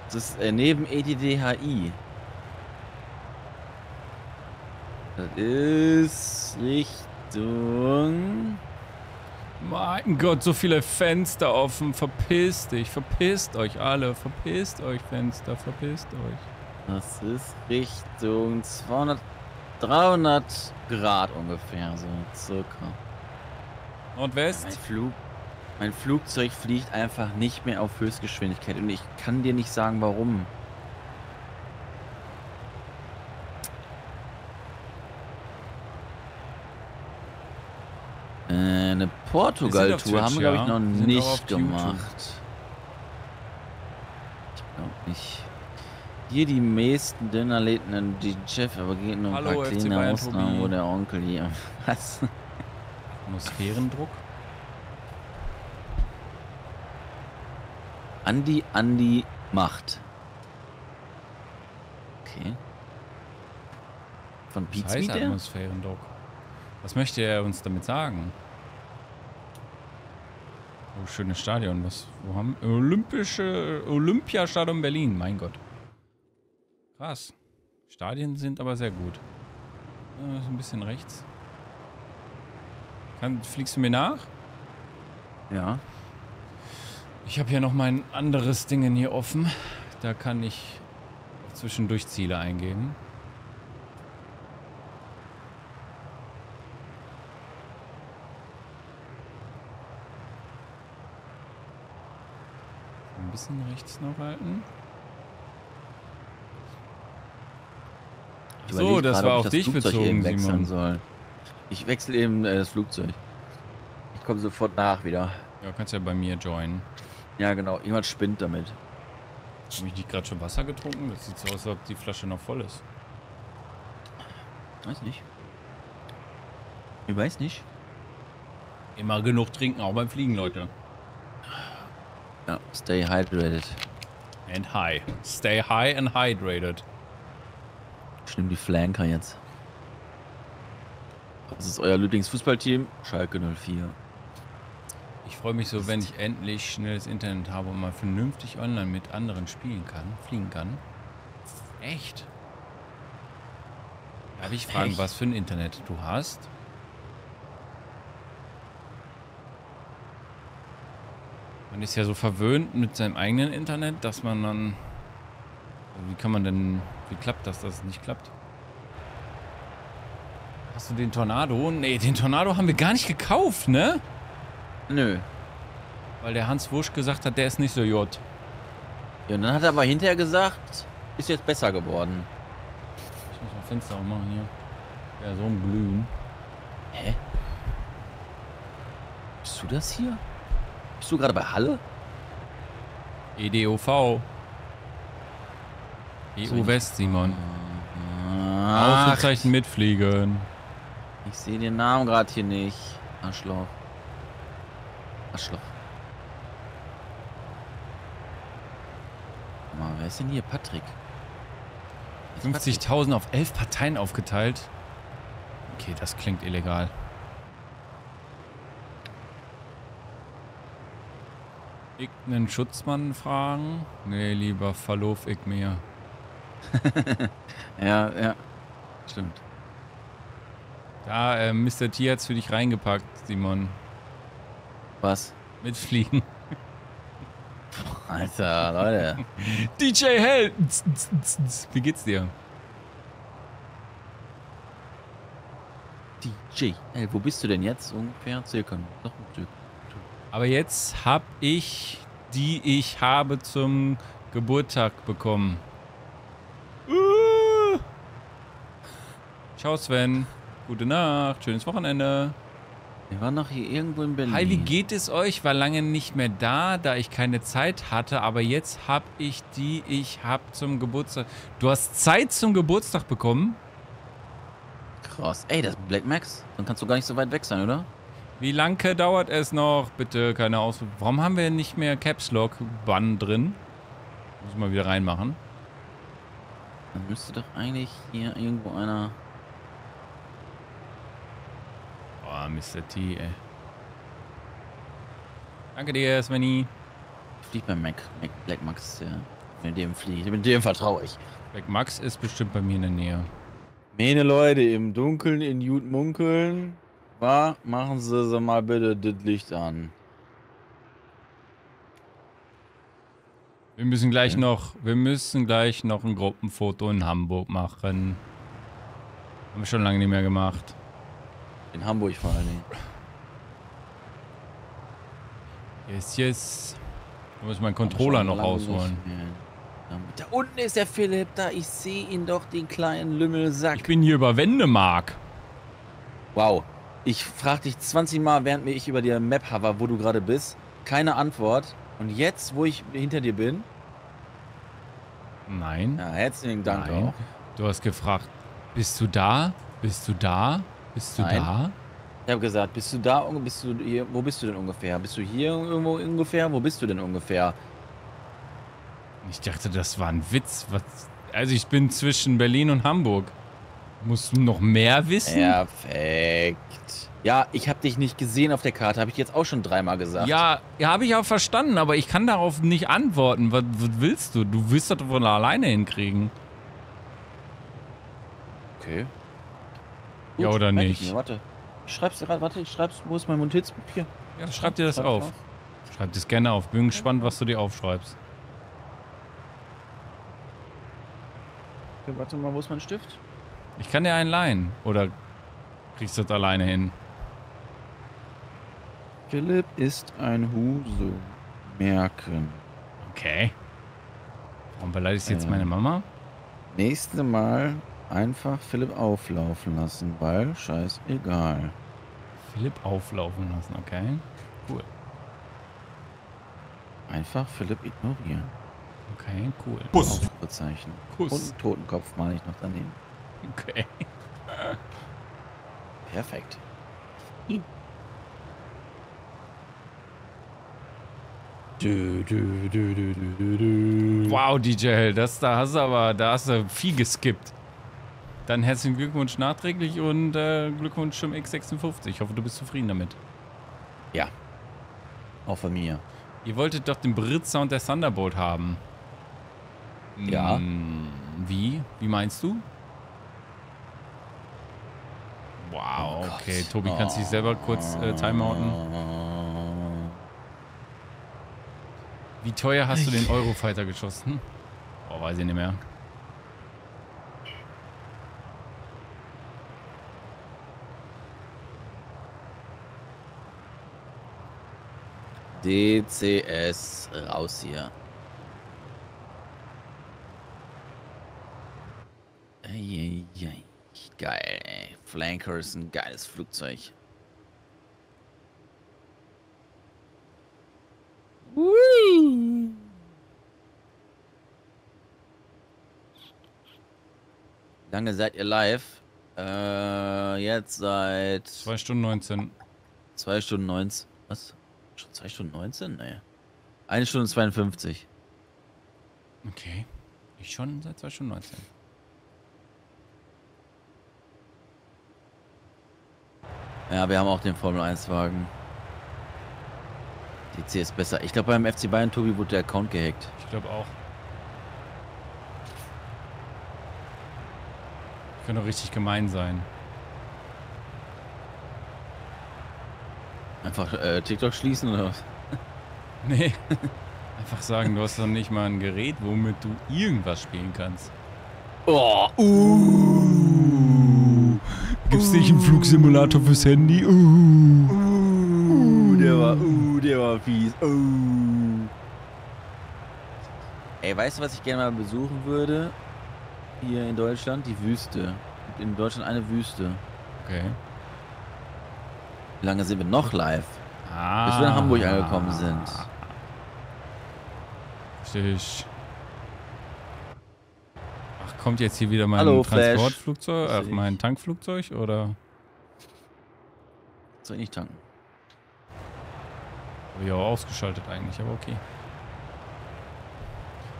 Das ist äh, neben EDDHI. Das ist Richtung. Mein Gott, so viele Fenster offen. Verpisst dich. Verpisst euch alle. Verpisst euch, Fenster. Verpisst euch. Das ist Richtung 200, 300 Grad ungefähr, so circa. Mein, Nordwest? Flug, mein Flugzeug fliegt einfach nicht mehr auf Höchstgeschwindigkeit und ich kann dir nicht sagen, warum. Äh, Eine Portugal-Tour haben wir, glaube ich, noch nicht gemacht. Ich glaube nicht. Hier die meisten Dönerläden an die Chef, aber geht nur ein Hallo, paar kleine Ausnahmen, wo der Onkel hier. Was? Atmosphärendruck? Andi, Andi macht. Okay. Von Pizza heißt der? Atmosphärendruck? Was möchte er uns damit sagen? Oh, schönes Stadion. Was, wo haben Olympische Olympiastadion Berlin, mein Gott. Krass. Stadien sind aber sehr gut. Äh, ein bisschen rechts. Kann, fliegst du mir nach? Ja. Ich habe hier noch mein anderes Ding hier offen. Da kann ich zwischendurch Ziele eingeben. Ein bisschen rechts noch halten. Ich So, das gerade, war auf ich dich Flugzeug bezogen, eben wechseln Simon. soll. Ich wechsle eben äh, das Flugzeug. Ich komme sofort nach wieder. Ja, kannst ja bei mir joinen. Ja, genau. Jemand spinnt damit. Habe ich nicht gerade schon Wasser getrunken? Das sieht so aus, als ob die Flasche noch voll ist. Weiß nicht. Ich weiß nicht. Immer genug trinken, auch beim Fliegen, Leute. Ja, stay hydrated. And high. Stay high and hydrated. Ich nehme die Flanker jetzt. Was ist euer Lieblingsfußballteam? Schalke 04. Ich freue mich so, wenn ich endlich schnelles Internet habe und mal vernünftig online mit anderen spielen kann, fliegen kann. Echt? Darf ich fragen, Echt? was für ein Internet du hast? Man ist ja so verwöhnt mit seinem eigenen Internet, dass man dann. Wie kann man denn. Wie klappt das, dass es nicht klappt? Hast du den Tornado? Nee, den Tornado haben wir gar nicht gekauft, ne? Nö. Weil der Hans Wusch gesagt hat, der ist nicht so J. Ja, und dann hat er aber hinterher gesagt, ist jetzt besser geworden. Ich muss mal Fenster aufmachen hier. Ja, so ein Glühen. Hä? Bist du das hier? Bist du gerade bei Halle? EDOV. Zu West, Simon. Acht. Ausgezeichnet mitfliegen. Ich sehe den Namen gerade hier nicht. Arschloch. Arschloch. Mal, wer ist denn hier? Patrick. 50.000 auf 11 Parteien aufgeteilt. Okay, das klingt illegal. Ich einen Schutzmann fragen? Nee, lieber verlof ich mir. Ja, ja. Stimmt. Da, äh, Mr. T hat's für dich reingepackt, Simon. Was? Mitfliegen. Alter, Leute. DJ Hell! Wie geht's dir? DJ. Ey, wo bist du denn jetzt ungefähr? Circa. Noch ein Stück. Aber jetzt hab ich, die ich habe zum Geburtstag bekommen. Ciao Sven. Gute Nacht. Schönes Wochenende. Wir waren noch hier irgendwo in Berlin. Hi, wie geht es euch? War lange nicht mehr da, da ich keine Zeit hatte, aber jetzt hab ich die ich hab zum Geburtstag. Du hast Zeit zum Geburtstag bekommen? Krass. Ey, das ist Black Max. Dann kannst du gar nicht so weit weg sein, oder? Wie lange dauert es noch? Bitte keine Aus. Warum haben wir nicht mehr Caps Lock Bann drin? Muss ich mal wieder reinmachen. Dann müsste doch eigentlich hier irgendwo einer. Oh, Mr. T, ey. Danke dir, Svenny. Fliegt beim Mac, Mac Black Max, ja. Mit dem fliege ich. Mit dem vertraue ich. Black Max ist bestimmt bei mir in der Nähe. Meine Leute, im Dunkeln in Jut munkeln. War, machen Sie so mal bitte das Licht an. Wir müssen gleich Ja. noch, wir müssen gleich noch ein Gruppenfoto in Hamburg machen. Haben wir schon lange nicht mehr gemacht. In Hamburg vor allen Dingen. Yes, yes. Ich muss meinen Controller noch rausholen. Da unten ist der Philipp, da ich sehe ihn doch, den kleinen Lümmelsack. Ich bin hier über Wendemark. Wow. Ich frag dich 20 Mal, während mir ich über die Map hover, wo du gerade bist. Keine Antwort. Und jetzt, wo ich hinter dir bin, Nein. ja, herzlichen Dank Nein. auch. Du hast gefragt, bist du da? Bist du da? Bist du Nein. da? Ich habe gesagt, bist du da? Bist du hier? Wo bist du denn ungefähr? Bist du hier irgendwo ungefähr? Wo bist du denn ungefähr? Ich dachte, das war ein Witz. Was? Also ich bin zwischen Berlin und Hamburg. Musst du noch mehr wissen? Perfekt. Ja, ich habe dich nicht gesehen auf der Karte, habe ich jetzt auch schon dreimal gesagt. Ja, ja habe ich auch verstanden, aber ich kann darauf nicht antworten. Was, was willst du? Du willst das wohl alleine hinkriegen. Okay. Ja, oder nicht? Mir. Warte. Ich schreib's dir gerade. Warte, ich schreib's. Wo ist mein Notizpapier? Ja, schreib dir das Schreib's auf. Schreib das gerne auf. Bin gespannt, was du dir aufschreibst. Okay, warte mal, wo ist mein Stift? Ich kann dir einen leihen. Oder kriegst du das alleine hin? Philipp ist ein Huso. Merken. Okay. Warum beleidigst du jetzt Ähm. meine Mama? Nächste Mal einfach Philipp auflaufen lassen, weil scheißegal. Philipp auflaufen lassen, okay. Cool. Einfach Philipp ignorieren. Okay, cool. Ausrufezeichen. Und Kuss. einen Totenkopf meine ich noch daneben. Okay. Perfekt. Du, du, du, du, du, du, du. Wow, DJ Hell, das da hast du aber, da hast du viel geskippt. Dann herzlichen Glückwunsch nachträglich und äh, Glückwunsch zum X56. Ich hoffe, du bist zufrieden damit. Ja. Auch von mir. Ihr wolltet doch den Brit-Sound der Thunderbolt haben. Ja. Hm, wie? Wie meinst du? Wow, Oh okay. Gott. Tobi, kannst du dich selber kurz äh, timeouten? Wie teuer hast du den Eurofighter geschossen? Oh, weiß ich nicht mehr. DCS raus hier. Eieiei. Geil, ey. Flanker ist ein geiles Flugzeug. Lange seid ihr live? Äh, jetzt seit 2 Stunden 19. 2 Stunden 19. Was? Schon 2 Stunden 19? Nee. 1 Stunde 52. Okay. Ich schon seit 2 Stunden 19. Ja, wir haben auch den Formel 1 Wagen. DC ist besser. Ich glaube, beim FC Bayern, Tobi, wurde der Account gehackt. Ich glaube auch. Kann doch richtig gemein sein. Einfach äh, TikTok schließen oder was? Nee. Einfach sagen, du hast doch nicht mal ein Gerät, womit du irgendwas spielen kannst. Oh, uh. Gibt's nicht einen Flugsimulator fürs Handy? Uh. Uh, der war, uh, der war fies. Uh. Ey, weißt du, was ich gerne mal besuchen würde? Hier in Deutschland? Die Wüste. In Deutschland eine Wüste. Okay. Wie lange sind wir noch live? Ah. Bis wir in Hamburg angekommen sind. Richtig. Ach, kommt jetzt hier wieder mein Hallo, Flash. Transportflugzeug? Ach, mein Tankflugzeug? Oder? Soll ich nicht tanken? Habe ich auch ausgeschaltet eigentlich, aber okay.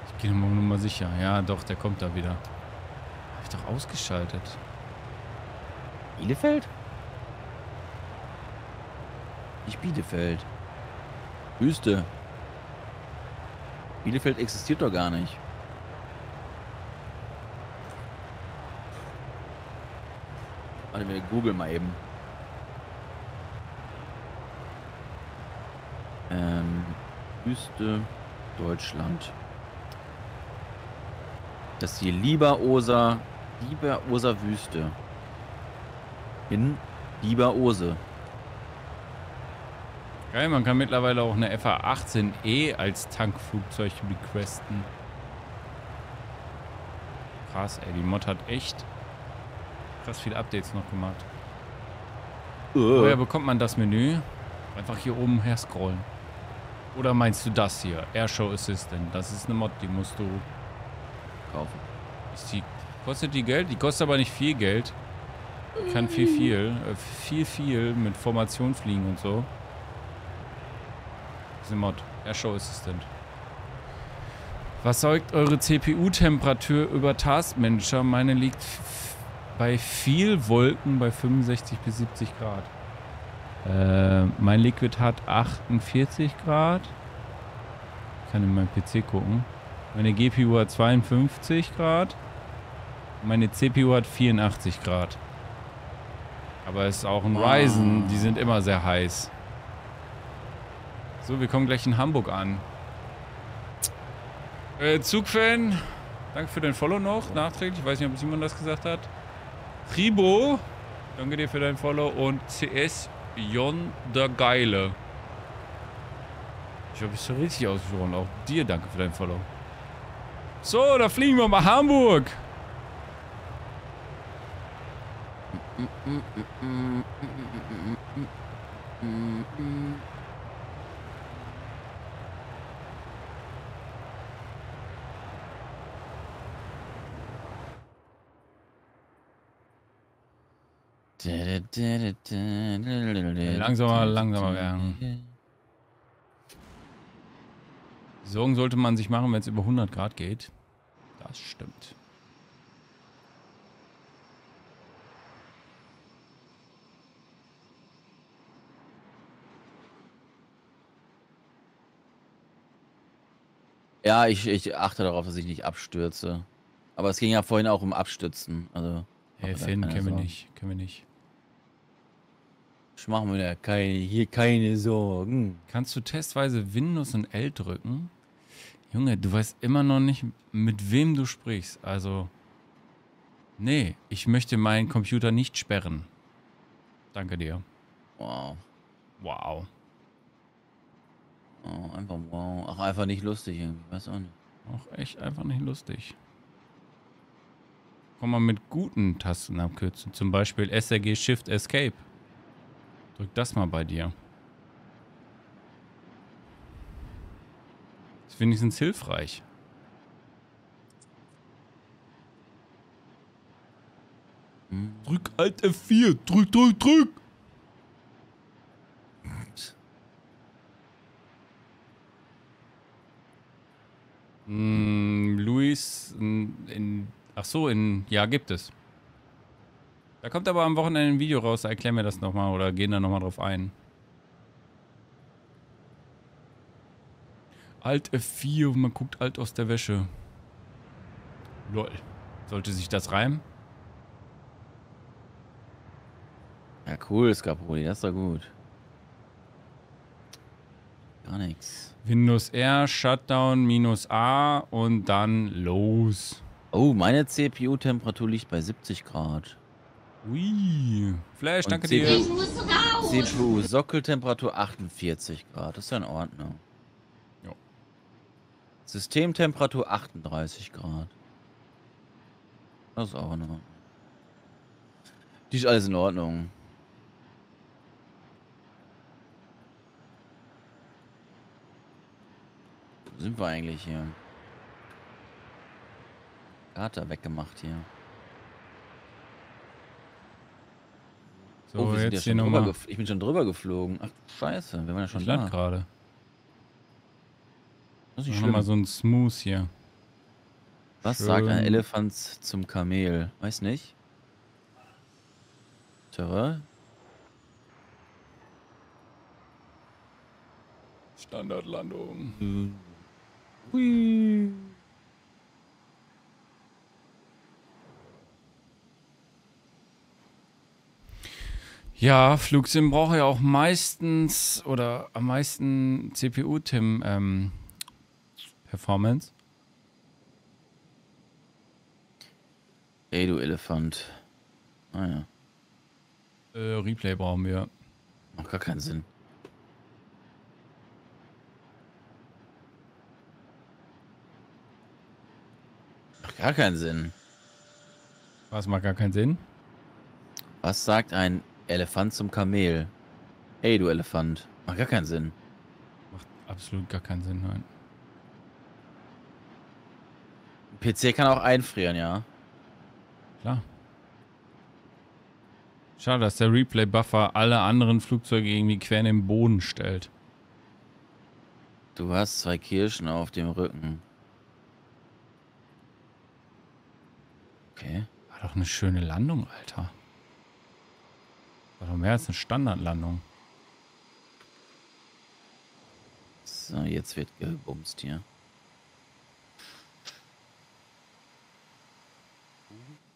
Ich gehe nur mal sicher. Ja, doch, der kommt da wieder. Habe ich doch ausgeschaltet. Bielefeld? Nicht Bielefeld. Wüste. Bielefeld existiert doch gar nicht. Warte, wir googeln mal eben. Ähm, Wüste, Deutschland. Das ist die Lieberoser, Lieberoser Wüste. In Lieberose. Geil, man kann mittlerweile auch eine FA-18E als Tankflugzeug requesten. Krass, ey, die Mod hat echt krass viele Updates noch gemacht. Woher bekommt man das Menü? Einfach hier oben her scrollen. Oder meinst du das hier? Airshow Assistant. Das ist eine Mod, die musst du kaufen. Ist die, kostet die Geld? Die kostet aber nicht viel Geld. Kann viel, viel. Äh, viel, viel mit Formation fliegen und so. Mod. Airshow Assistant. Was sorgt eure CPU-Temperatur über Task Manager? Meine liegt bei viel Wolken bei 65 bis 70 Grad. Äh, mein Liquid hat 48 Grad. Ich kann in meinem PC gucken. Meine GPU hat 52 Grad. Meine CPU hat 84 Grad. Aber es ist auch ein Ryzen. Die sind immer sehr heiß. So, wir kommen gleich in Hamburg an. Äh, Zugfan, danke für dein Follow noch, nachträglich. Ich weiß nicht, ob Simon das gesagt hat. Tribo, danke dir für dein Follow. Und CS Jon der Geile. Ich habe es richtig ausgesprochen. Auch dir danke für dein Follow. So, da fliegen wir mal Hamburg. Langsamer, langsamer werden. Sorgen sollte man sich machen, wenn es über 100 Grad geht. Das stimmt. Ja, ich, ich achte darauf, dass ich nicht abstürze. Aber es ging ja vorhin auch um Abstürzen. Also. Hey, Finn, können wir nicht. Können wir nicht. Ich mache mir da keine, hier keine Sorgen. Kannst du testweise Windows und L drücken? Junge, du weißt immer noch nicht, mit wem du sprichst. Also, nee, ich möchte meinen Computer nicht sperren. Danke dir. Wow. Wow. Oh, einfach wow. Ach, einfach nicht lustig irgendwie. Weiß auch nicht. Auch echt einfach nicht lustig. Komm mal mit guten Tasten abkürzen. Zum Beispiel SRG Shift Escape. Drück das mal bei dir. Ist wenigstens hilfreich. Hm. Drück Alt F4. Drück, drück, drück. Mm, Luis, in, in, ach so, in, ja, gibt es. Da kommt aber am Wochenende ein Video raus, da erklären wir das nochmal oder gehen da nochmal drauf ein. Alt F4 und man guckt alt aus der Wäsche. Lol. Sollte sich das reimen? Ja, cool, Scapoli, das ist doch gut. Gar nichts. Windows R, Shutdown, minus A und dann los. Oh, meine CPU-Temperatur liegt bei 70 Grad. Ui. Flash, danke CPU dir. Raus. CPU-Sockeltemperatur 48 Grad. Das ist ja in Ordnung. Jo. Systemtemperatur 38 Grad. Das ist auch in Ordnung. Die ist alles in Ordnung. Wo sind wir eigentlich hier? Data weggemacht hier. So, oh, wir sind ja jetzt schon drüber Ich bin schon drüber geflogen. Ach, scheiße, wir waren ja schon Ich da. gerade. Das ist nicht mal so ein Smooth hier. Was sagt ein schön. Elefant zum Kamel? Weiß nicht. Terrain? Standardlandung. Hui. Ja, Flugsim braucht ja auch meistens oder am meisten CPU-Tim ähm, Performance. Ey, du Elefant. Ah ja. Äh, Replay brauchen wir. Macht gar keinen Sinn. Macht gar keinen Sinn. Was macht gar keinen Sinn. Was sagt ein Elefant zum Kamel? Ey, du Elefant. Macht gar keinen Sinn. Macht absolut gar keinen Sinn, nein. Ein PC kann auch einfrieren, ja. Klar. Schade, dass der Replay-Buffer alle anderen Flugzeuge irgendwie quer in den Boden stellt. Du hast zwei Kirschen auf dem Rücken. Okay. War doch eine schöne Landung, Alter. War doch mehr als eine Standardlandung. So, jetzt wird gebumst hier.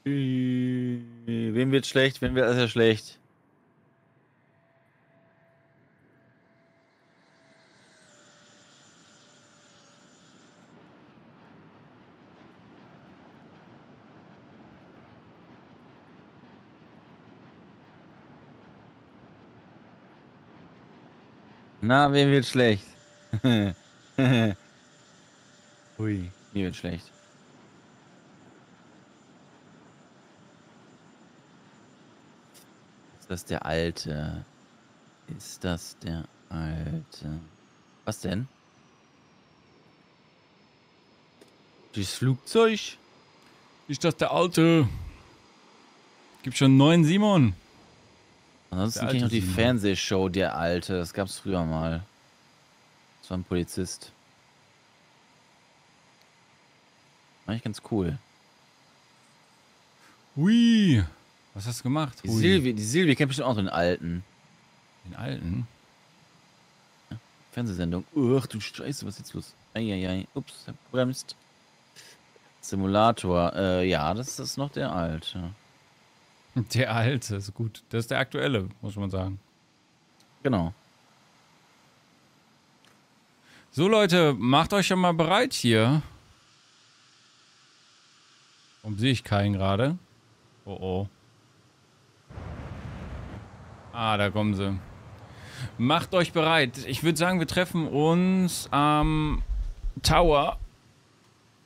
Wem wird schlecht? Wem wird also schlecht? Na, wem wird schlecht? Hui, mir wird schlecht. Ist das der Alte? Ist das der Alte? Was denn? Dieses Flugzeug? Ist das der alte? Gibt schon einen neuen Simon. Ansonsten kenne ich noch die Simon. Fernsehshow Der Alte. Das gab es früher mal. Das war ein Polizist. Eigentlich ganz cool. Hui. Was hast du gemacht? Die Hui. Silvi, die Silvi kennt bestimmt auch so den alten. Den alten. Fernsehsendung. Ach du Scheiße, was ist jetzt los? Eieiei. Ups, bremst. Simulator. Äh, ja, das ist noch der alte. Der alte, ist gut. Das ist der aktuelle, muss man sagen. Genau. So Leute, macht euch schon mal bereit hier. Warum sehe ich keinen gerade? Oh oh. Ah, da kommen sie. Macht euch bereit. Ich würde sagen, wir treffen uns am Tower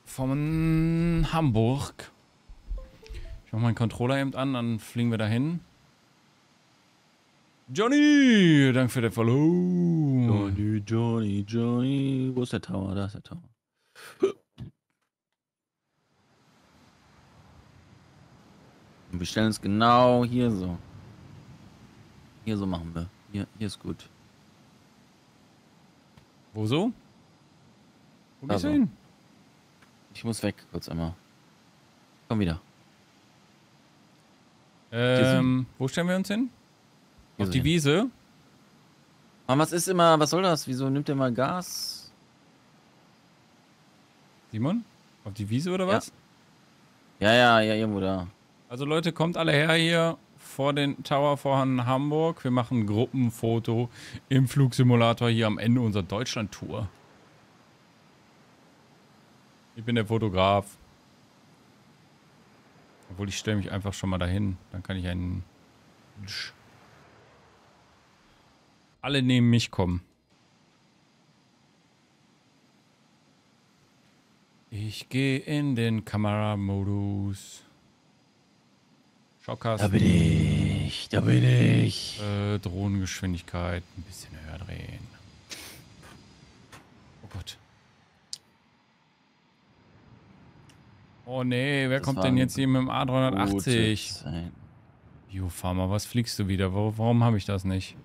von Hamburg. Ich mache meinen Controller eben an, dann fliegen wir dahin. Johnny, danke für den Follow. Johnny, Johnny, Johnny. Wo ist der Tower? Da ist der Tower. Und wir stellen uns genau hier so. Hier so machen wir. Hier, hier ist gut. Wo so? Wo gehst du Also. hin? Ich muss weg, kurz einmal. Komm wieder. Ähm, wo stellen wir uns hin? Auf die hin. Wiese? Mann, was ist immer, was soll das? Wieso nimmt der mal Gas? Simon? Auf die Wiese oder was? Ja, ja, ja, irgendwo da. Also Leute, kommt alle her hier vor den Tower von Hamburg. Wir machen ein Gruppenfoto im Flugsimulator hier am Ende unserer Deutschland-Tour. Ich bin der Fotograf. Obwohl, ich stelle mich einfach schon mal dahin. Dann kann ich einen... Alle neben mich kommen. Ich gehe in den Kameramodus. Schockkasten. Da bin ich, da bin ich. Äh, Drohnengeschwindigkeit ein bisschen höher drehen. Oh Gott. Oh nee, wer Das kommt denn jetzt hier mit dem A380? Gute Zeit. Jo, Farmer, was fliegst du wieder? Wo, warum habe ich das nicht?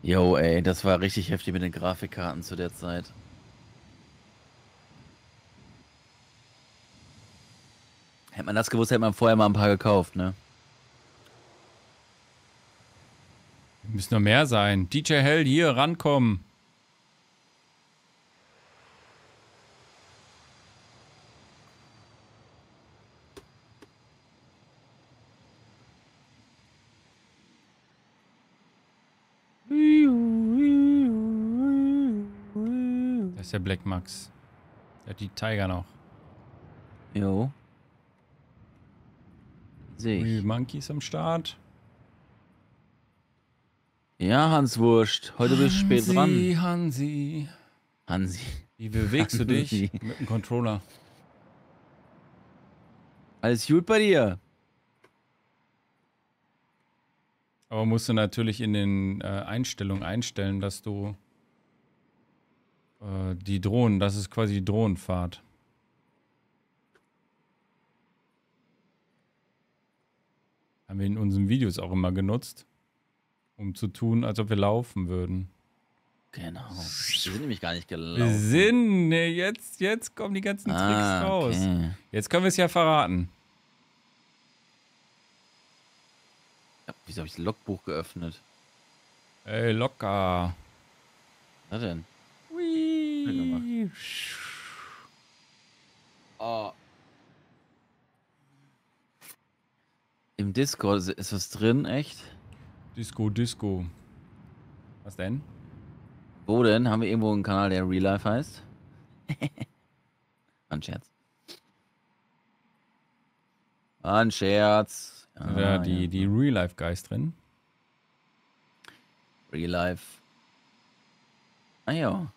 Yo, ey, das war richtig heftig mit den Grafikkarten zu der Zeit. Hätte man das gewusst, hätte man vorher mal ein paar gekauft, ne? Müssen noch mehr sein. DJ Hell, hier, rankommen. Das ist der Black Max. Der hat die Tiger noch. Jo. Sehe Die ich. Monkeys am Start. Ja, Hans Wurscht. Heute bist du spät dran. Hansi, Hansi. Hansi. Wie bewegst du dich Hansi. mit dem Controller? Alles gut bei dir? Aber musst du natürlich in den äh, Einstellungen einstellen, dass du äh, die Drohnen, das ist quasi die Drohnenfahrt. Haben wir in unseren Videos auch immer genutzt, um zu tun, als ob wir laufen würden. Genau. Wir sind nämlich gar nicht Wir gelaufen. sind, ne, jetzt, jetzt kommen die ganzen Tricks Ah, raus. okay. Jetzt können wir es ja verraten. Ja, wieso habe ich das Logbuch geöffnet? Ey, locker. Was denn? Hui. Oh. Im Discord ist- was drin, echt? Disco, Disco. Was denn? Wo denn? Haben wir irgendwo einen Kanal, der Real Life heißt? Ein Scherz. Ein Scherz. Sind da Ah, die, ja. die Real-Life-Guys drin? Real Life. Ah ja.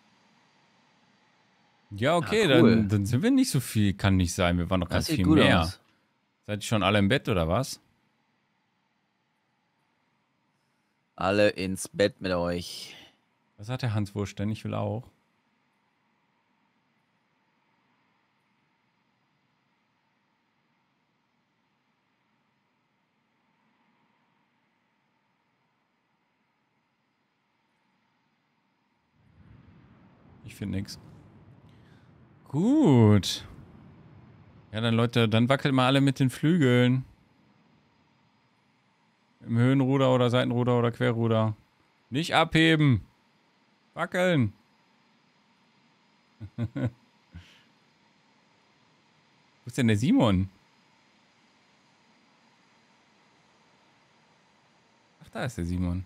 Ja, okay, Ah, cool. dann, dann sind wir nicht so viel. Kann nicht sein. Wir waren noch ganz viel mehr. aus. Seid ihr schon alle im Bett oder was? Alle ins Bett mit euch. Was hat der Hans Wurst denn? Ich will auch. Ich finde nix. Gut. Ja, dann Leute, dann wackelt mal alle mit den Flügeln. Im Höhenruder oder Seitenruder oder Querruder. Nicht abheben. Wackeln. Wo ist denn der Simon? Ach, da ist der Simon.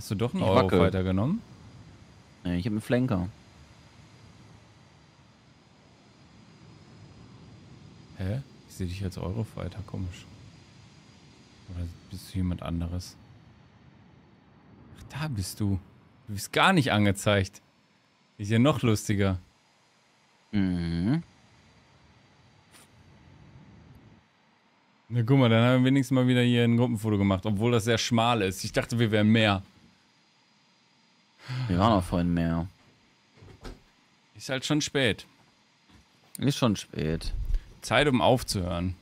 Hast du doch einen Ich Euro wackel. weitergenommen? Ja, ich habe einen Flenker. Hä? Ich sehe dich als Eurofighter, komisch. Oder bist du jemand anderes? Ach, da bist du. Du bist gar nicht angezeigt. Ist ja noch lustiger. Mhm. Na guck mal, dann haben wir wenigstens mal wieder hier ein Gruppenfoto gemacht, obwohl das sehr schmal ist. Ich dachte, wir wären mehr. Wir waren auch vorhin mehr. Ist halt schon spät. Ist schon spät. Zeit, um aufzuhören.